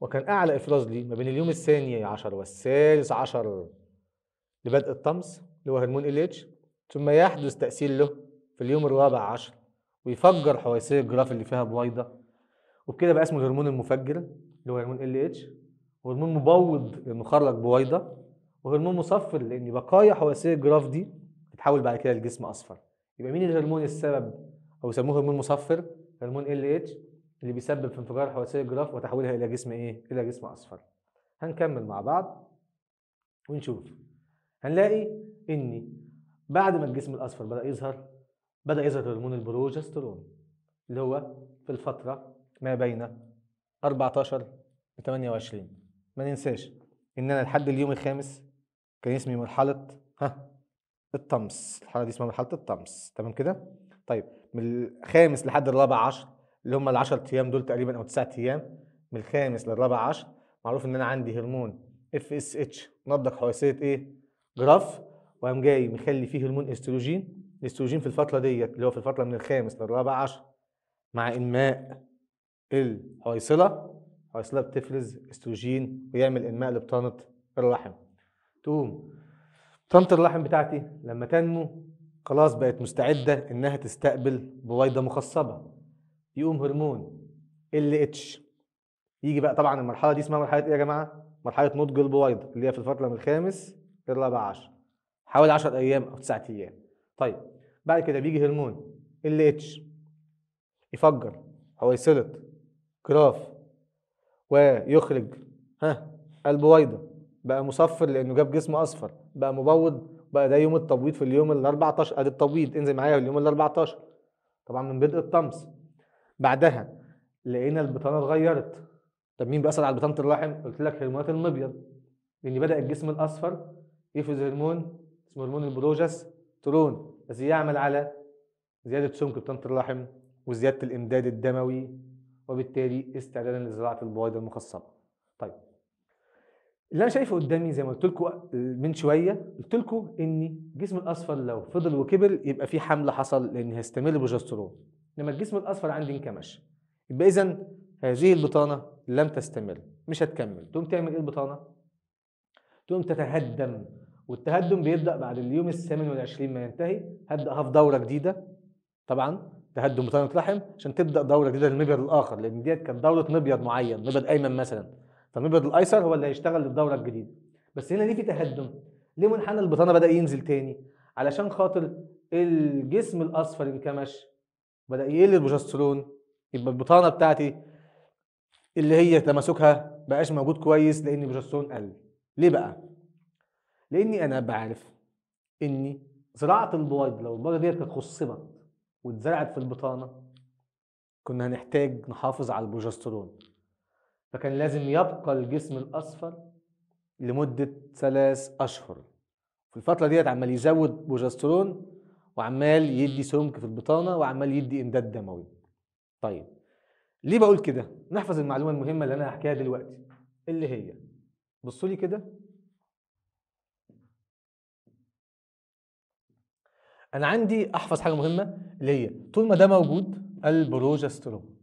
وكان أعلى إفراز ليه ما بين اليوم الثاني عشر والثالث عشر لبدء الطمس اللي هو هرمون LH ثم يحدث تأثير له في اليوم الرابع عشر ويفجر حويصيه الجراف اللي فيها بويضة وبكده بقى اسمه الهرمون المفجر اللي هو هرمون LH وهرمون مبوض لأنه خرج بويضة وهرمون مصفر لأن بقايا حويصيه الجراف دي بتتحول بعد كده لجسم أصفر. يبقى مين الهرمون السبب؟ أو يسموه هرمون مصفر هرمون LH اللي بيسبب في انفجار حويصيه الجراف وتحويلها إلى جسم إيه؟ إلى جسم أصفر. هنكمل مع بعض ونشوف. هنلاقي ان بعد ما الجسم الأصفر بدأ يظهر بدأ يظهر هرمون البروجسترون اللي هو في الفترة ما بين 14 ل 28 ما ننساش ان أنا لحد اليوم الخامس كان اسمي مرحلة ها الطمس. الحالة دي اسمها مرحلة الطمس. تمام كده؟ طيب من الخامس لحد الرابع عشر اللي هم ال 10 أيام دول تقريبا أو 9 أيام من الخامس للرابع عشر معروف إن أنا عندي هرمون FSH نضج حويصيه إيه؟ جراف. وقام جاي مخلي فيه هرمون استروجين الاستروجين في الفترة ديت اللي هو في الفترة من الخامس للرابع عشر مع إنماء الحويصله الحويصله بتفرز استروجين ويعمل إنماء لبطانة الرحم تقوم بطانه الرحم بتاعتي لما تنمو خلاص بقت مستعدة إنها تستقبل بويضة مخصبة. يقوم هرمون ال إتش. يجي بقى طبعا المرحلة دي اسمها مرحلة إيه يا جماعة؟ مرحلة نضج البويضة اللي هي في الفترة من الخامس للرابع عشر. حوالي 10 أيام أو 9 أيام. طيب بعد كده بيجي هرمون LH يفجر حويصله جراف ويخرج. ها البويضه بقى مصفر لأنه جاب جسم أصفر. بقى مبوض. بقى ده يوم التبويض في اليوم ال 14 ادي التبويض. انزل معايا في اليوم ال 14 طبعا من بدء الطمس. بعدها لقينا البطانة اتغيرت. طب مين بيأثر على بطانه الرحم؟ قلت لك هرمونات المبيض. لأن بدأ الجسم الأصفر يفرز هرمون اسمه هرمون البروجسترون بس يعمل على زيادة سمك بطانه الرحم وزيادة الإمداد الدموي وبالتالي استعدادا لزراعة البويضه المخصبة. طيب اللي أنا شايفه قدامي زي ما قلت لكم من شوية قلت لكم إن الجسم الأصفر لو فضل وكبر يبقى في حمل حصل لأن هيستمر البروجسترون لما الجسم الأصفر عندي انكمش يبقى اذا هذه البطانة لم تستمر مش هتكمل تقوم تعمل إيه البطانة؟ تقوم تتهدم والتهدم بيبدأ بعد اليوم الثامن والعشرين ما ينتهي. هبداها في دورة جديدة. طبعا تهدم بطانة رحم عشان تبدأ دورة جديدة للمبيض الآخر لأن ديت كانت دورة مبيض معين مبيض أيمن مثلا. فالمبيض الأيسر هو اللي هيشتغل للدورة الجديدة. بس هنا ليه في تهدم؟ ليه منحنى البطانة بدأ ينزل تاني؟ علشان خاطر الجسم الأصفر انكمش بدأ يقل البروجسترون يبقى البطانة بتاعتي اللي هي تماسكها بقاش موجود كويس لأن البروجسترون قل. ليه بقى؟ لإني أنا بعرف إني زراعة البويض لو البويضه ديت كانت خصبت واتزرعت في البطانة كنا هنحتاج نحافظ على البروجسترون. فكان لازم يبقى الجسم الأصفر لمدة ثلاث أشهر. في الفترة ديت عمال يزود بروجسترون وعمال يدي سمك في البطانة وعمال يدي إمداد دموي. طيب ليه بقول كده؟ نحفظ المعلومة المهمة اللي أنا هحكيها دلوقتي. اللي هي بصوا لي كده أنا عندي أحفظ حاجة مهمة اللي هي طول ما ده موجود البروجسترون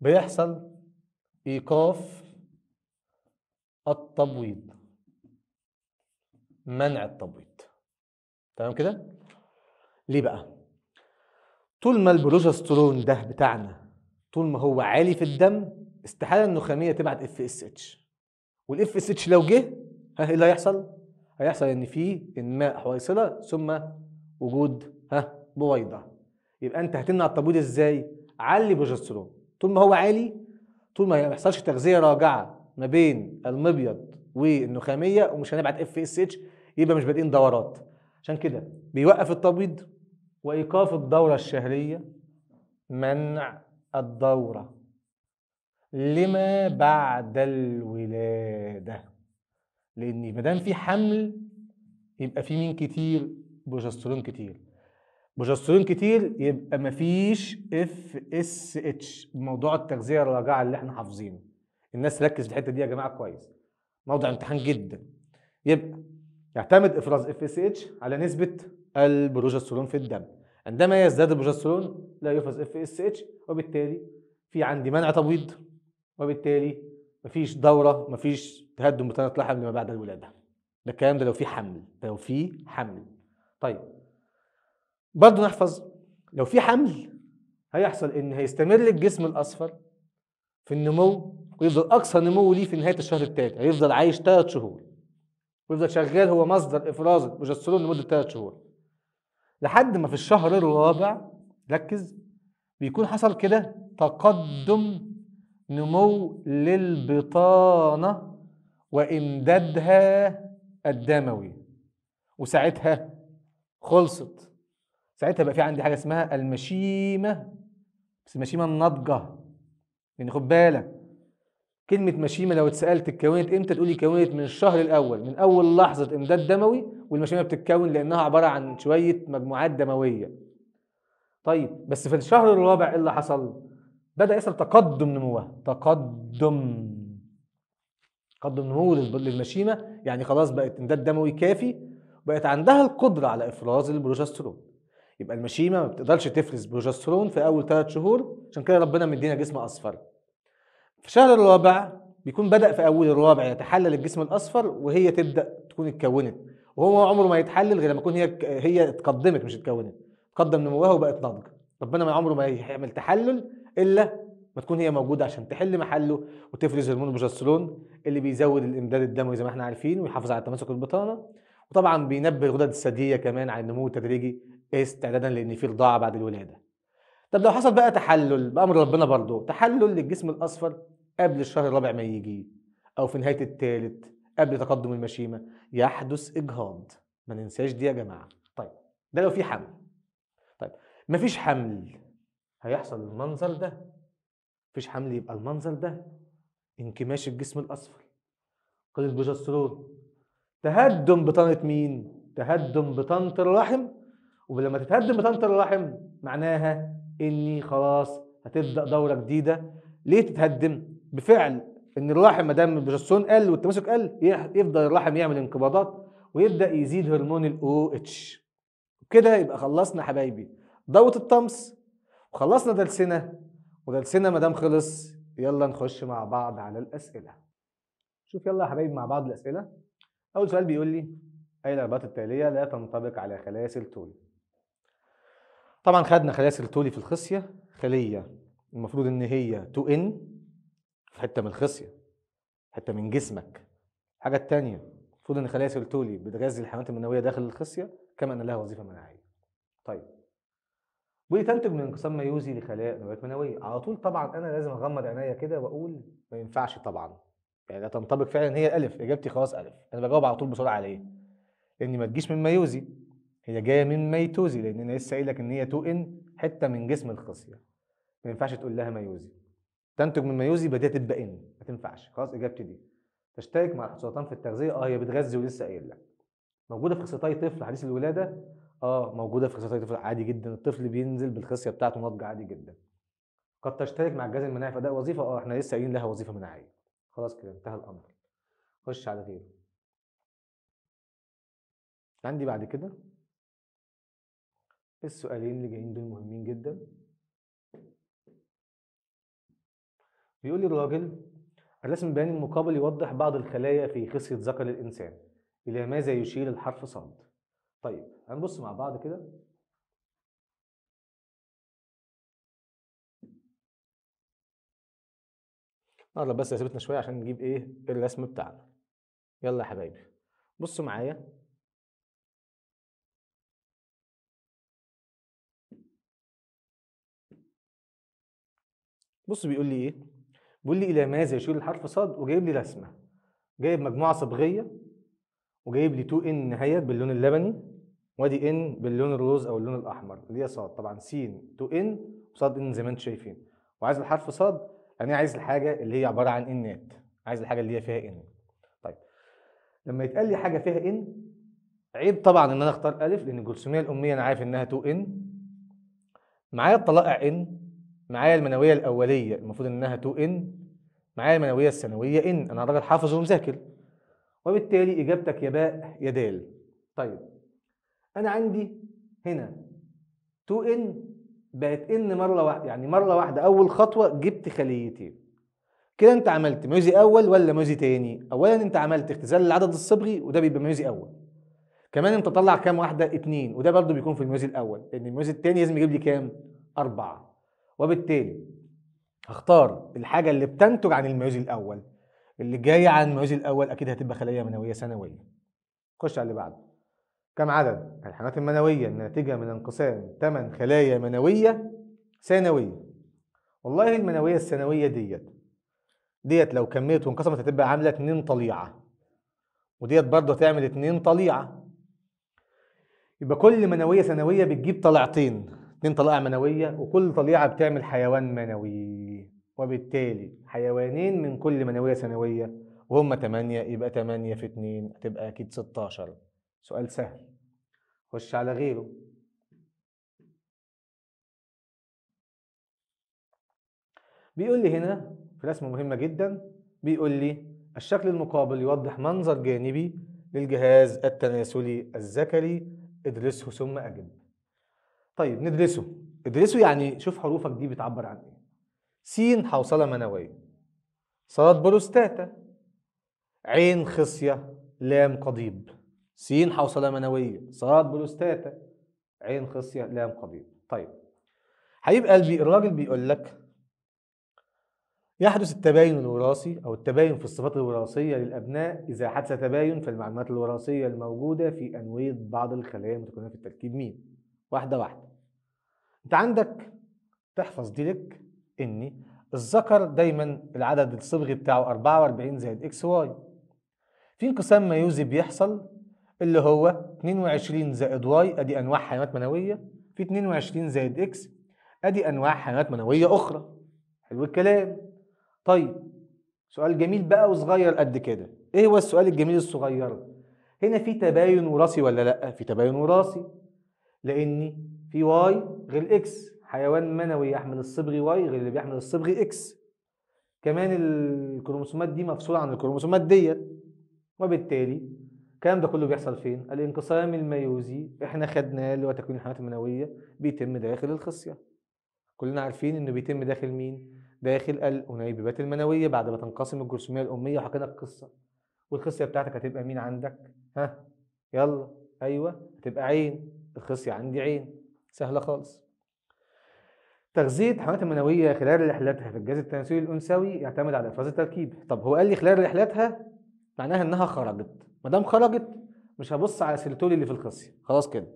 بيحصل إيقاف التبويض منع التبويض. تمام كده؟ ليه بقى؟ طول ما البروجسترون ده بتاعنا طول ما هو عالي في الدم استحالة النخامية تبعت FSH وال FSH لو جه ها إيه اللي هيحصل؟ هيحصل إن في إنماء حويصله ثم وجود ها بويضة. يبقى أنت هتمنع التبويض إزاي؟ علي بروجسترون طول ما هو عالي طول ما يحصلش تغذية راجعة ما بين المبيض والنخامية ومش هنبعت FSH يبقى مش بادئين دورات. عشان كده بيوقف التبويض وإيقاف الدورة الشهرية منع الدورة. لما بعد الولادة؟ لأن ما دام في حمل يبقى في مين كتير؟ بروجسترون كتير. بروجسترون كتير يبقى مفيش FSH موضوع التغذية الراجعه اللي إحنا حافظينه. الناس تركز في الحتة دي يا جماعة كويس. موضوع امتحان جدا. يبقى يعتمد إفراز FSH على نسبة البروجسترون في الدم. عندما يزداد البروجسترون لا يفرز اف اس اتش وبالتالي في عندي منع تبويض وبالتالي مفيش دورة مفيش تهدم بطانة رحم لما بعد الولادة. ده الكلام ده لو في حمل ده لو في حمل. طيب. برضه نحفظ لو في حمل هيحصل إن هيستمر الجسم الأصفر في النمو ويفضل أقصى نمو ليه في نهاية الشهر الثالث هيفضل عايش ثلاث شهور. ويفضل شغال هو مصدر إفراز البروجسترون لمدة ثلاث شهور. لحد ما في الشهر الرابع ركز بيكون حصل كده تقدم نمو للبطانة وامدادها الدموي. وساعتها خلصت. ساعتها بقى في عندي حاجة اسمها المشيمة. بس المشيمة الناضجة. يعني خد بالك. كلمة مشيمة لو اتسألت اتكونت إمتى تقولي اتكونت؟ من الشهر الأول. من أول لحظة إمداد دموي والمشيمة بتتكون لأنها عبارة عن شوية مجموعات دموية. طيب بس في الشهر الرابع إيه اللي حصل؟ بدأ يحصل تقدم نموها. تقدم. تقدم نمو للمشيمة يعني خلاص بقت إمداد دموي كافي بقت عندها القدرة على إفراز البروجسترون. يبقى المشيمة ما بتقدرش تفرز بروجسترون في أول ثلاث شهور عشان كده ربنا مدينا جسم أصفر. في الشهر الرابع بيكون بدأ في أول الرابع يتحلل الجسم الأصفر وهي تبدأ تكون اتكونت. وهو عمره ما يتحلل غير لما تكون هي هي اتقدمت مش اتكونت. تقدم نموها وبقت نضج. ربنا ما عمره ما يعمل تحلل إلا ما تكون هي موجودة عشان تحل محله وتفرز هرمون البروجسترون اللي بيزود الامداد الدموي زي ما إحنا عارفين ويحافظ على تماسك البطانة وطبعا بينبه الغدد الثديية كمان على النمو التدريجي استعدادا لأن في رضاعه بعد الولادة. طب لو حصل بقى تحلل بأمر ربنا برضه تحلل للجسم الأصفر قبل الشهر الرابع ما يجي أو في نهاية الثالث قبل تقدم المشيمة يحدث إجهاض ما ننساش دي يا جماعة. طيب ده لو في حمل. طيب مفيش حمل هيحصل المنظر ده مفيش حمل يبقى المنظر ده انكماش الجسم الأصفر. قله بروجسترون تهدم بطانه مين؟ تهدم بطانه الرحم. ولما تتهدم بطانه الرحم معناها إني خلاص هتبدأ دورة جديدة. ليه تتهدم؟ بفعل إن الرحم ما دام البروجسترون قل والتماسك قل يفضل الرحم يعمل انقباضات ويبدأ يزيد هرمون الاو اتش كده يبقى خلصنا حبايبي. دوره الطمس. وخلصنا درسنا ودرسنا ما دام خلص يلا نخش مع بعض على الأسئلة. شوف يلا يا حبايبي مع بعض الأسئلة. أول سؤال بيقول لي اي العبارات التالية؟ لا تنطبق على خلايا سيرتولي طبعا خدنا خلايا سيرتولي في الخصية خلية المفروض إن هي 2 إن في حتة من الخصية حتة من جسمك. الحاجة الثانية المفروض إن خلايا سيرتولي بتغذي الحيوانات المنوية داخل الخصية كما أن لها وظيفة مناعية. طيب. ودي تنتج من انقسام ميوزي لخلايا نواه منوية. على طول طبعا أنا لازم أغمض عينيا كده وأقول ما ينفعش طبعا. يعني لا تنطبق فعلا هي ألف إجابتي خلاص ألف. أنا بجاوب على طول بسرعة عليه لأن ما تجيش من ميوزي هي جاية من ميتوزي لأن أنا لسه قايل لك إن هي 2 N حتة من جسم الخصيه ما ينفعش تقول لها ميوزي تنتج من ميوزي بدها تبقى N. ما تنفعش. خلاص إجابتي دي. تشترك مع السرطان في التغذية. آه هي بتغذي ولسه قايل لك. موجودة في خصيتي طفل حديث الولادة. آه موجودة في خصيتي طفل عادي جدا الطفل بينزل بالخصيه بتاعته نضج عادي جدا. قد تشترك مع الجهاز المناعي في أداء وظيفة؟ آه إحنا لسه قايلين لها وظيفة مناعية. خلاص كده انتهى الأمر. خش على غيره. عندي بعد كده السؤالين اللي جايين دول مهمين جدا. بيقول لي الراجل الرسم البياني المقابل يوضح بعض الخلايا في خصية ذكر الإنسان إلى ماذا يشير الحرف صاد طيب هنبص مع بعض كده. نقرب بس اسئلتنا شوية عشان نجيب إيه الرسم بتاعنا. يلا يا حبايبي. بصوا معايا. بص بيقول لي إيه؟ بيقول لي إلى ماذا يشير الحرف صاد؟ وجايب لي رسمة. جايب مجموعة صبغية وجايب لي 2 إن نهايات باللون اللبني. وادي ان باللون الروز أو اللون الاحمر اللي هي صاد. طبعا س 2 ان وصاد ان زي ما أنتم شايفين. وعايز الحرف صاد يعني عايز الحاجة اللي هي عبارة عن انات عايز الحاجة اللي هي فيها ان. طيب لما يتقال لي حاجة فيها ان عيب طبعا إن أنا أختار ألف لأن الجلوسوميه الأمية أنا عارف إنها 2 ان. معايا الطلائع N معايا المنوية الأولية المفروض إنها 2 N معايا المنوية الثانوية N. أنا راجل حافظ ومذاكر. وبالتالي إجابتك يا باء يا دال. طيب أنا عندي هنا 2 N بقت N مرة واحدة يعني مرة واحدة. أول خطوة جبت خليتين. كده أنت عملت ميوزي أول ولا ميوزي تاني؟ اولا أنت عملت اختزال العدد الصبغي وده بيبقى ميوزي أول. كمان أنت طلع كام واحدة؟ اتنين. وده برضو بيكون في الميوزي الأول لأن الميوزي التاني لازم يجيب لي كام؟ أربعة. وبالتالي هختار الحاجة اللي بتنتج عن الميوزي الأول. اللي جاية عن الميوزي الأول أكيد هتبقى خلية منوية ثانويه خش على اللي بعده. كم عدد؟ الحيوانات المنوية الناتجة من انقسام 8 خلايا منوية ثانويه والله المنوية الثانويه ديت ديت لو كملت وانقسمت هتبقى عاملة 2 طليعة. وديت برضه هتعمل 2 طليعة. يبقى كل منوية ثانويه بتجيب طلعتين اتنين طلائع منوية وكل طليعة بتعمل حيوان منوي. وبالتالي حيوانين من كل منوية ثانويه وهم 8 يبقى 8 في 2 هتبقى أكيد 16 سؤال سهل. خش على غيره. بيقول لي هنا في رسمة مهمة جدا بيقول لي الشكل المقابل يوضح منظر جانبي للجهاز التناسلي الذكري ادرسه ثم أجب. طيب ندرسه. ادرسه يعني شوف حروفك دي بتعبر عن إيه. س حوصلة منوية. صاد بروستاتا. عين خصية. لام قضيب. س حوصلة منوية صاد بروستاتا عين خصية لام قضيب طيب حبيب قلبي الراجل بيقول لك يحدث التباين الوراثي أو التباين في الصفات الوراثية للأبناء إذا حدث تباين في المعلومات الوراثية الموجودة في أنوية بعض الخلايا المتكونة في التركيب مين؟ واحدة واحدة. أنت عندك تحفظ دي لك إن الذكر دايما العدد الصبغي بتاعه 44 زائد XY. في انقسام ميوزي بيحصل اللي هو 22 زائد Y أدي أنواع حيوانات منوية في 22 زائد X أدي أنواع حيوانات منوية أخرى. حلو الكلام. طيب سؤال جميل بقى وصغير قد كده. إيه هو السؤال الجميل الصغير؟ هنا في تباين وراثي ولا لأ؟ في تباين وراثي. لأن في Y غير X. حيوان منوي يحمل الصبغ Y غير اللي بيحمل الصبغ X. كمان الكروموسومات دي مفصولة عن الكروموسومات ديت. وبالتالي الكلام ده كله بيحصل فين؟ الانقسام الميوزي إحنا خدناه اللي هو تكوين الحيوانات المنوية بيتم داخل الخصية. كلنا عارفين إنه بيتم داخل مين؟ داخل الأنيبيبات المنوية بعد ما تنقسم الجرثومية الأمية وحكينا القصة. والخصية بتاعتك هتبقى مين عندك؟ ها؟ يلا. أيوه. هتبقى عين. الخصية عندي عين. سهلة خالص. تغذية الحيوانات المنوية خلال رحلتها في الجهاز التناسلي الأنثوي يعتمد على إفراز التركيب. طب هو قال لي خلال رحلتها معناها إنها خرجت. ما دام خرجت مش هبص على السيرتولي اللي في الخصية خلاص كده.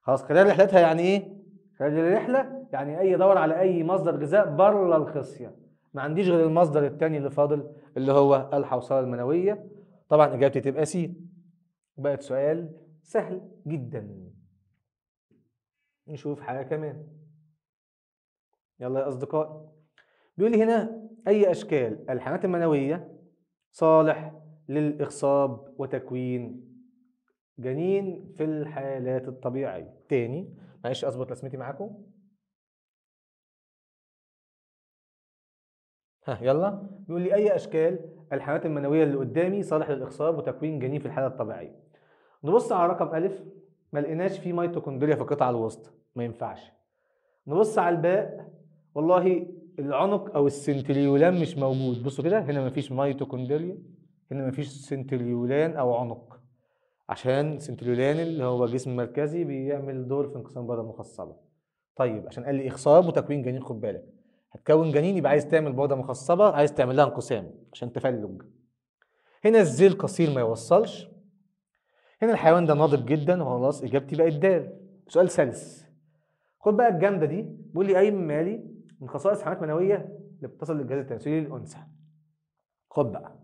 خلاص خلال رحلتها يعني إيه؟ خلال الرحلة يعني أي دور على أي مصدر غذاء بره الخصية ما عنديش غير المصدر الثاني اللي فاضل اللي هو الحوصلة المنوية. طبعا إجابتي تبقى C. بقت سؤال سهل جدا. نشوف حاجة كمان. يلا يا أصدقائي بيقول لي هنا أي أشكال؟ الحيوانات المنوية صالح للإخصاب وتكوين جنين في الحالات الطبيعية. تاني معلش أظبط رسمتي معاكم. ها يلا. بيقول لي أي أشكال الحيوانات المنوية اللي قدامي صالح للإخصاب وتكوين جنين في الحالة الطبيعية؟ نبص على رقم ألف ما لقيناش فيه ميتوكوندريا في القطعة الوسطى ما ينفعش. نبص على الباء والله العنق أو السنتريولان مش موجود. بصوا كده هنا مفيش ميتوكوندريا. هنا مفيش سنتريولان أو عنق. عشان سنتريولان اللي هو جسم مركزي بيعمل دور في انقسام بويضه مخصبه طيب عشان قال لي إخصاب وتكوين جنين خد بالك. هتكون جنين يبقى عايز تعمل بويضه مخصبة عايز تعمل لها انقسام عشان تفلج. هنا الذيل قصير ما يوصلش. هنا الحيوان ده ناضج جدا وخلاص إجابتي بقت دال. سؤال سلس. خد بقى الجامدة دي. بيقول لي أي مما يلي من خصائص الحيوانات المنويه اللي بتصل للجهاز التناسلي للأنثى. خد بقى.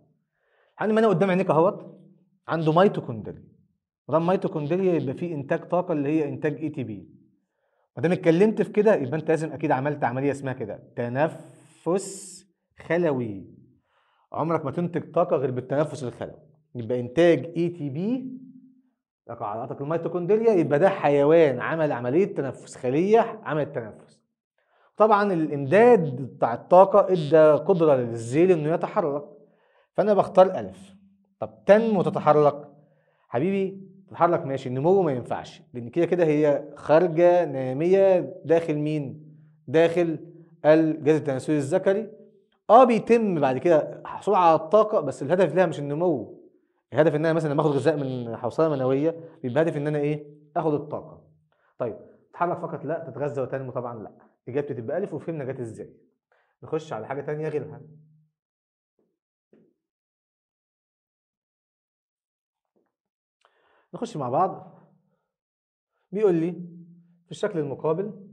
الحيوان المنوي قدام عينيك أهوت. عنده ميتوكوندريا. ما دام ميتوكوندريا يبقى في إنتاج طاقة اللي هي إنتاج ATP ما دام اتكلمت في كده يبقى أنت لازم أكيد عملت عملية اسمها كده تنفس خلوي. عمرك ما تنتج طاقة غير بالتنفس الخلوي. يبقى إنتاج ATP عضلاتك الميتوكوندريا يبقى ده حيوان عمل عملية تنفس خلية عملت تنفس. طبعا الإمداد بتاع الطاقة إدى قدرة للذيل إنه يتحرك. فأنا بختار ألف. طب تنمو وتتحرك. حبيبي تتحرك ماشي. النمو ما ينفعش لأن كده كده هي خارجة نامية داخل مين؟ داخل الجهاز التناسلي الذكري. آه بيتم بعد كده حصول على الطاقة بس الهدف لها مش النمو. الهدف إن أنا مثلا لما آخد غذاء من حوصلة منوية بيبقى هدف إن أنا إيه؟ آخد الطاقة. طيب تتحرك فقط؟ لا. تتغذى وتنمو؟ طبعا لا. إجابتي تبقى ألف وفهمنا جت إزاي. نخش على حاجة تانية غيرها. نخش مع بعض. بيقول لي في الشكل المقابل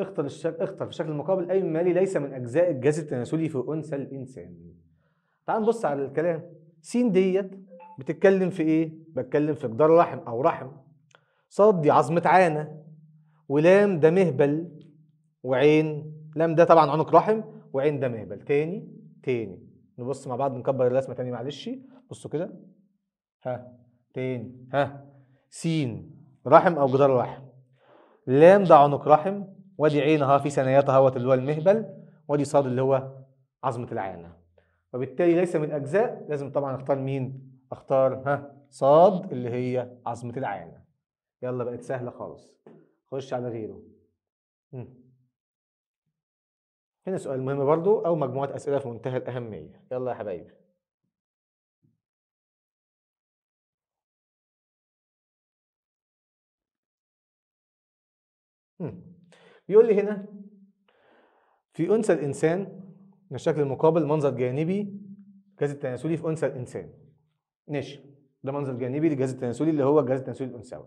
اختر الشكل اختر في الشكل المقابل أي مالي ليس من أجزاء الجهاز التناسلي في أنثى الإنسان. تعال نبص على الكلام. س ديت بتتكلم في إيه؟ بتكلم في جدار رحم أو رحم. صاد دي عظمة عانه ولام ده مهبل وعين لام ده طبعا عنق رحم وعين ده مهبل. تاني تاني. نبص مع بعض نكبر الرسمة تاني معلش. بصوا كده. ها تاني. ها س رحم أو جدار رحم لام ده عنق رحم وادي عينها في ثناياتها اهوت اللي هو المهبل وادي صاد اللي هو عظمة العانه وبالتالي ليس من اجزاء لازم طبعا أختار مين؟ أختار ها صاد اللي هي عظمة العانه يلا بقت سهلة خالص. خش على غيره. هنا سؤال مهم برضو أو مجموعة أسئلة في منتهى الأهمية. يلا يا حبايبي. بيقول لي هنا في أنثى الإنسان من الشكل المقابل منظر جانبي الجهاز التناسلي في أنثى الإنسان. ماشي. ده منظر جانبي للجهاز التناسلي اللي هو الجهاز التناسلي الأنثوي.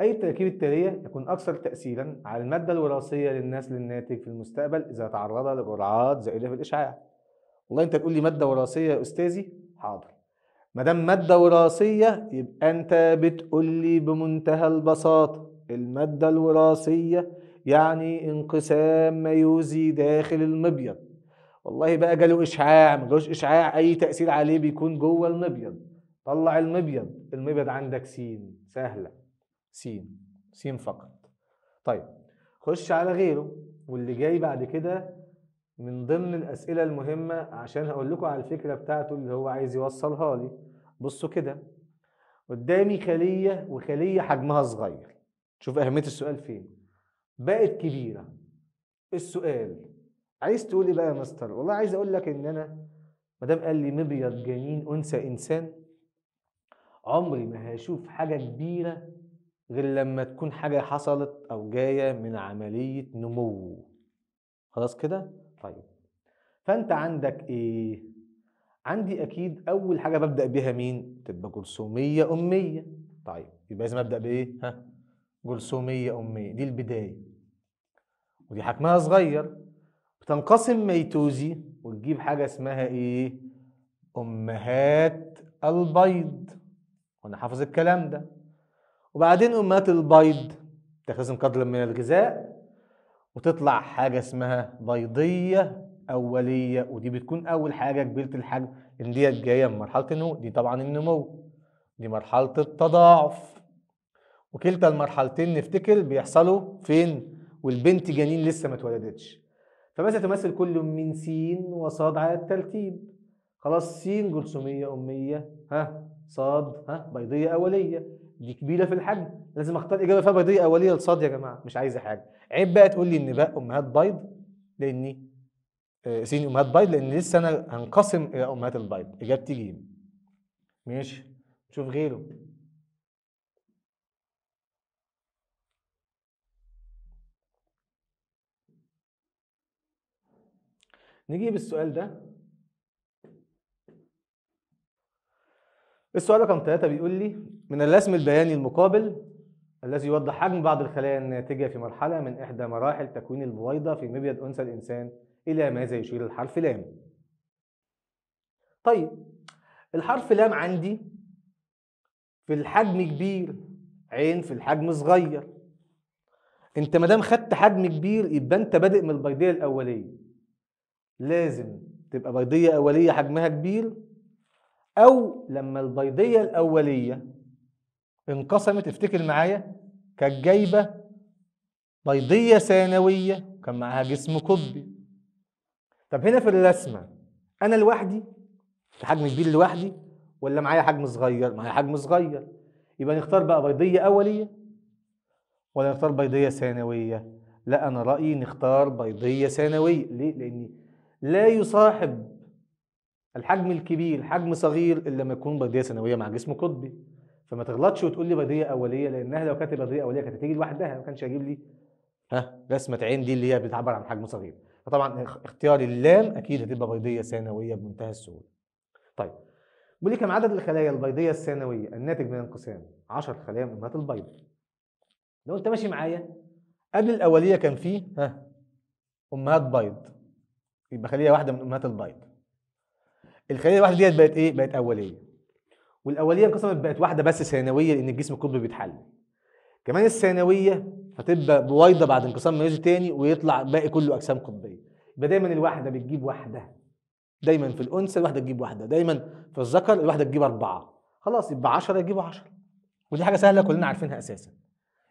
أي التركيب التالية يكون أكثر تاثيرا على المادة الوراثية للنسل الناتج في المستقبل إذا تعرض لجرعات زائدة في الإشعاع. والله أنت تقول لي مادة وراثية يا أستاذي؟ حاضر. ما دام مادة وراثية يبقى أنت بتقول لي بمنتهى البساطة. المادة الوراثية يعني انقسام ميوزي داخل المبيض. والله بقى جاله إشعاع ما جالوش إشعاع أي تأثير عليه بيكون جوه المبيض. طلع المبيض المبيض عندك سين سهلة. سين سين فقط. طيب خش على غيره واللي جاي بعد كده من ضمن الأسئلة المهمة عشان هقول لكم على الفكرة بتاعته اللي هو عايز يوصلها لي. بصوا كده قدامي خلية وخلية حجمها صغير. شوف أهمية السؤال فين. بقت كبيرة. السؤال عايز تقول إيه بقى يا مستر والله عايز أقول لك إن أنا ما دام قال لي مبيض جنين أنثى إنسان عمري ما هشوف حاجة كبيرة غير لما تكون حاجة حصلت أو جاية من عملية نمو. خلاص كده؟ طيب. فأنت عندك إيه؟ عندي أكيد أول حاجة ببدأ بيها مين؟ تبقى جرثومية أمية. طيب يبقى لازم أبدأ بإيه؟ ها؟ جرثوميه أمية. دي البداية. ودي حجمها صغير. بتنقسم ميتوزي وتجيب حاجة اسمها إيه؟ أمهات البيض. وأنا حافظ الكلام ده. وبعدين أمهات البيض تخزن قدر من الغذاء وتطلع حاجة اسمها بيضية أولية. ودي بتكون أول حاجة كبيرة الحجم. إن ديت جاية من مرحلة النمو. دي طبعا النمو. دي مرحلة التضاعف. وكلتا المرحلتين نفتكر بيحصلوا فين؟ والبنت جنين لسه ما اتولدتش. فماذا تمثل كل من س وصاد على الترتيب. خلاص س جرثوميه أمية ها صاد ها بيضية أولية. دي كبيرة في الحجم. لازم أختار إجابة فيها بيضية أولية لصاد يا جماعة مش عايزة حاجة. عيب بقى تقول لي إن بقى أمهات بيض لأني آه، س أمهات بيض لأن لسه أنا هنقسم إلى أمهات البيض. إجابتي ج ماشي. شوف غيره. نجيب السؤال ده. السؤال رقم ثلاثة بيقول لي من الرسم البياني المقابل الذي يوضح حجم بعض الخلايا الناتجة في مرحلة من إحدى مراحل تكوين البويضة في مبيض أنثى الإنسان إلى ماذا يشير الحرف لام؟ طيب الحرف لام عندي في الحجم كبير عين في الحجم صغير. أنت مادام خدت حجم كبير يبقى أنت بادئ من البيضيه الأولية. لازم تبقى بيضية أولية حجمها كبير أو لما البيضية الأولية انقسمت افتكر معايا كانت جايبة بيضية ثانوية كان معاها جسم قطبي. طب هنا في الرسمة أنا لوحدي؟ في حجم كبير لوحدي؟ ولا معايا حجم صغير؟ معايا حجم صغير. يبقى نختار بقى بيضية أولية ولا نختار بيضية ثانوية؟ لا أنا رأيي نختار بيضية ثانوية. ليه؟ لأني لا يصاحب الحجم الكبير حجم صغير إلا لما يكون بيضيه ثانويه مع جسم قطبي. فما تغلطش وتقول لي بيضيه أولية لأنها لو كانت بيضيه أولية كانت هتيجي لوحدها ما كانش هيجيب لي ها رسمة عين دي اللي هي بتعبر عن حجم صغير. فطبعا اختيار اللام أكيد هتبقى بيضيه ثانويه بمنتهى السهولة. طيب بيقول لي كم عدد الخلايا البيضية الثانويه الناتج من انقسام 10 خلايا من امهات البيض. لو أنت ماشي معايا قبل الأولية كان فيه ها أمهات بيض. يبقى خليه واحدة من أمهات البيض. الخلية الواحدة ديت بقت إيه؟ بقت أولية. والأولية انقسمت بقت واحدة بس ثانوية لأن الجسم القطبي بيتحلل كمان الثانوية هتبقى بويضة بعد انقسام ميوزي تاني ويطلع باقي كله أجسام قطبية. يبقى دايما الواحدة بتجيب واحدة. دايما في الأنثى الواحدة تجيب واحدة. دايما في الذكر الواحدة تجيب أربعة. خلاص يبقى 10 يجيبوا 10 ودي حاجة سهلة كلنا عارفينها أساسا.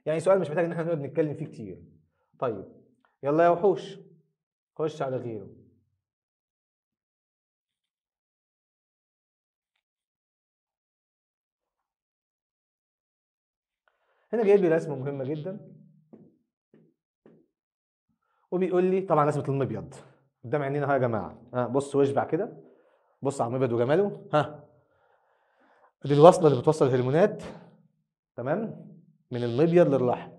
يعني سؤال مش محتاج إن إحنا نقعد نتكلم فيه كتير. طيب يلا يا وحوش. خش على غيره. هنا جايب لي رسمة مهمة جدا. وبيقول لي طبعا رسمة المبيض قدام عينينا اهو يا جماعة. ها بص واشبع كده. بص على المبيض وجماله. ها. دي الوصلة اللي بتوصل الهرمونات. تمام؟ من المبيض للرحم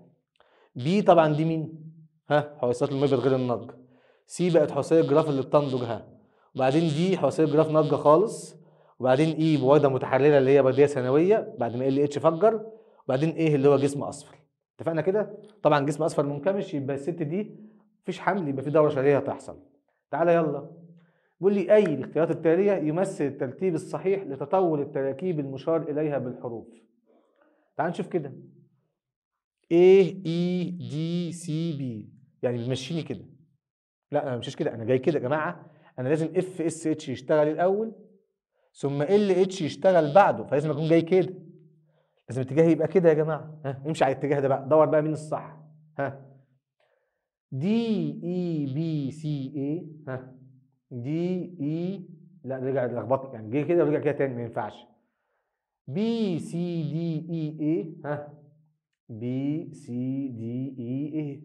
B طبعا دي مين؟ ها حويصلات المبيض غير النضج C بقت حويصلة الجراف اللي بتنضج. ها. وبعدين D حويصلة الجراف ناضجه خالص. وبعدين E بويضه متحررة اللي هي بيضية ثانوية. بعد ما LH فجر وبعدين إيه اللي هو جسم أصفر. اتفقنا كده؟ طبعا جسم أصفر منكمش يبقى الست دي مفيش حمل يبقى في دورة شهريه هتحصل. تعالى يلا. بيقول لي أي الاختيارات التالية يمثل الترتيب الصحيح لتطور التراكيب المشار إليها بالحروف. تعال نشوف كده. A E D C B. يعني بيمشيني كده. لا أنا مش كده أنا جاي كده يا جماعة. أنا لازم FSH يشتغل الأول ثم LH يشتغل بعده فلازم أكون جاي كده. لازم اتجاهي يبقى كده يا جماعة. ها امشي على الاتجاه ده بقى دور بقى مين الصح. ها D E B C A ها D E لا رجع لخبطني يعني جه كده ورجع كده تاني ما ينفعش. B C D E A ها B C D E A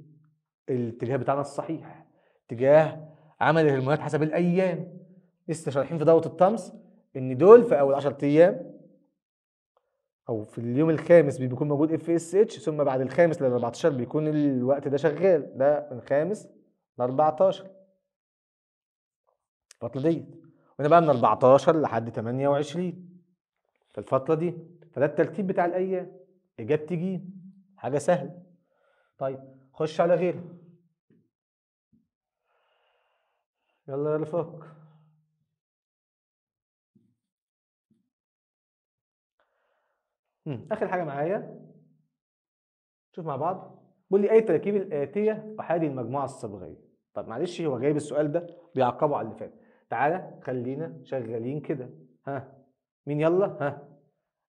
الاتجاه بتاعنا الصحيح اتجاه عمل الهرمونات حسب الأيام. لسه شارحين في دورة الطمث إن دول في أول 10 أيام أو في اليوم الخامس بيكون موجود FSH ثم بعد الخامس لل 14 بيكون الوقت ده شغال. ده من الخامس ل 14 الفترة ديت. وهنا بقى من 14 لحد 28 في الفترة دي. فده الترتيب بتاع الأيام. اجابتي ج حاجة سهلة. طيب خش على غيره يلا يا رفاق. مم، آخر حاجة معايا. شوف مع بعض. بيقول لي أي التراكيب الآتية احادي المجموعة الصبغية؟ طب معلش هو جايب السؤال ده بيعقبه على اللي فات. تعالى خلينا شغالين كده. ها؟ مين يلا؟ ها؟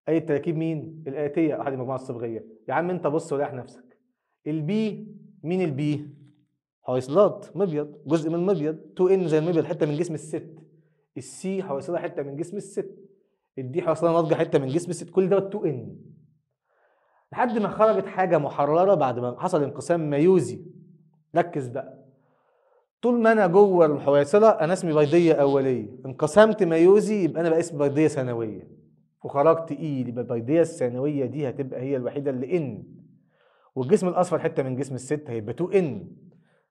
أي التراكيب مين؟ الآتية احادي المجموعة الصبغية. يا عم أنت بص وريح نفسك. ال B مين ال B حويصلات مبيض. جزء من المبيض 2 N زي المبيض حتة من جسم الست. ال C حويصله حتة من جسم الست. ال D حويصله ناضجه حتة من جسم الست كل دوت 2 N. لحد ما خرجت حاجة محررة بعد ما حصل انقسام ميوزي ركز بقى. طول ما أنا جوه الحويصله أنا اسمي بيضية أولية. انقسمت ميوزي يبقى أنا بقى اسمي بيضية ثانوية. وخرجت E يبقى البيضية الثانوية دي هتبقى هي الوحيدة اللي N. والجسم الأصفر حتة من جسم الست هيبقى 2 N.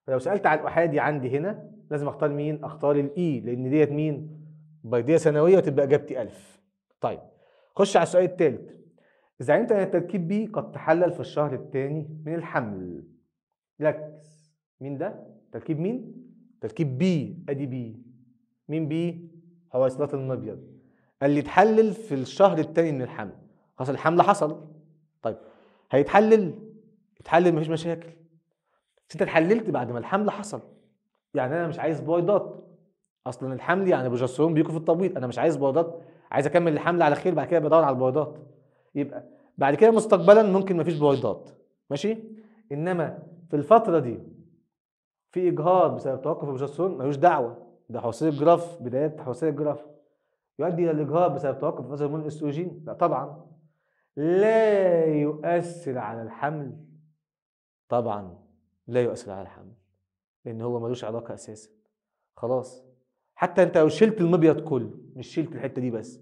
فلو سألت على الأحادي عندي هنا لازم أختار مين؟ أختار ال E لأن ديت مين؟ بيضية ثانوية وتبقى إجابتي 1000 طيب خش على السؤال الثالث إذا علمت ان التركيب B قد تحلل في الشهر الثاني من الحمل. ركز. مين ده؟ تركيب مين؟ تركيب B. أدي B. مين B؟ حويصلات المبيض قال لي اتحلل في الشهر الثاني من الحمل. خلاص الحمل حصل. طيب هيتحلل؟ يتحلل مفيش مشاكل. بس أنت اتحللت بعد ما الحمل حصل. يعني أنا مش عايز بويضات أصلا الحمل يعني بروجسترون بيكون في التبويض. أنا مش عايز بويضات عايز أكمل الحمل على خير بعد كده بدور على البويضات. يبقى بعد كده مستقبلا ممكن مفيش بويضات. ماشي؟ إنما في الفترة دي في إجهاض بسبب توقف البروجسترون ملوش دعوة. ده حوصله الجراف بداية حوصله الجراف. يؤدي إلى الإجهاض بسبب توقف هرمون الاستروجين لا طبعا. لا يؤثر على الحمل. طبعا لا يؤثر على الحمل لأن هو ملوش علاقة أساسا. خلاص. حتى انت لو شلت المبيض كله مش شلت الحتة دي بس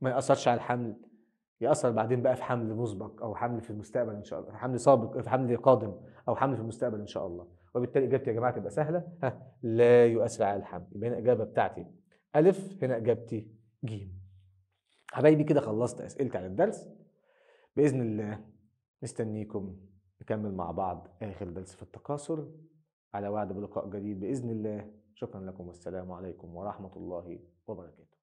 ما يأثرش على الحمل. يأثر بعدين بقى في حمل مسبق أو حمل في المستقبل إن شاء الله حمل سابق في حمل قادم أو حمل في المستقبل إن شاء الله. وبالتالي إجابتي يا جماعة تبقى سهلة. ها لا يؤثر على الحمل. يبقى هنا الاجابه بتاعتي. ألف هنا إجابتي ج. حبايبي كده خلصت أسئلتي عن الدرس. بإذن الله مستنيكم نكمل مع بعض آخر درس في التكاثر. على وعد بلقاء جديد بإذن الله. شكرا لكم والسلام عليكم ورحمة الله وبركاته.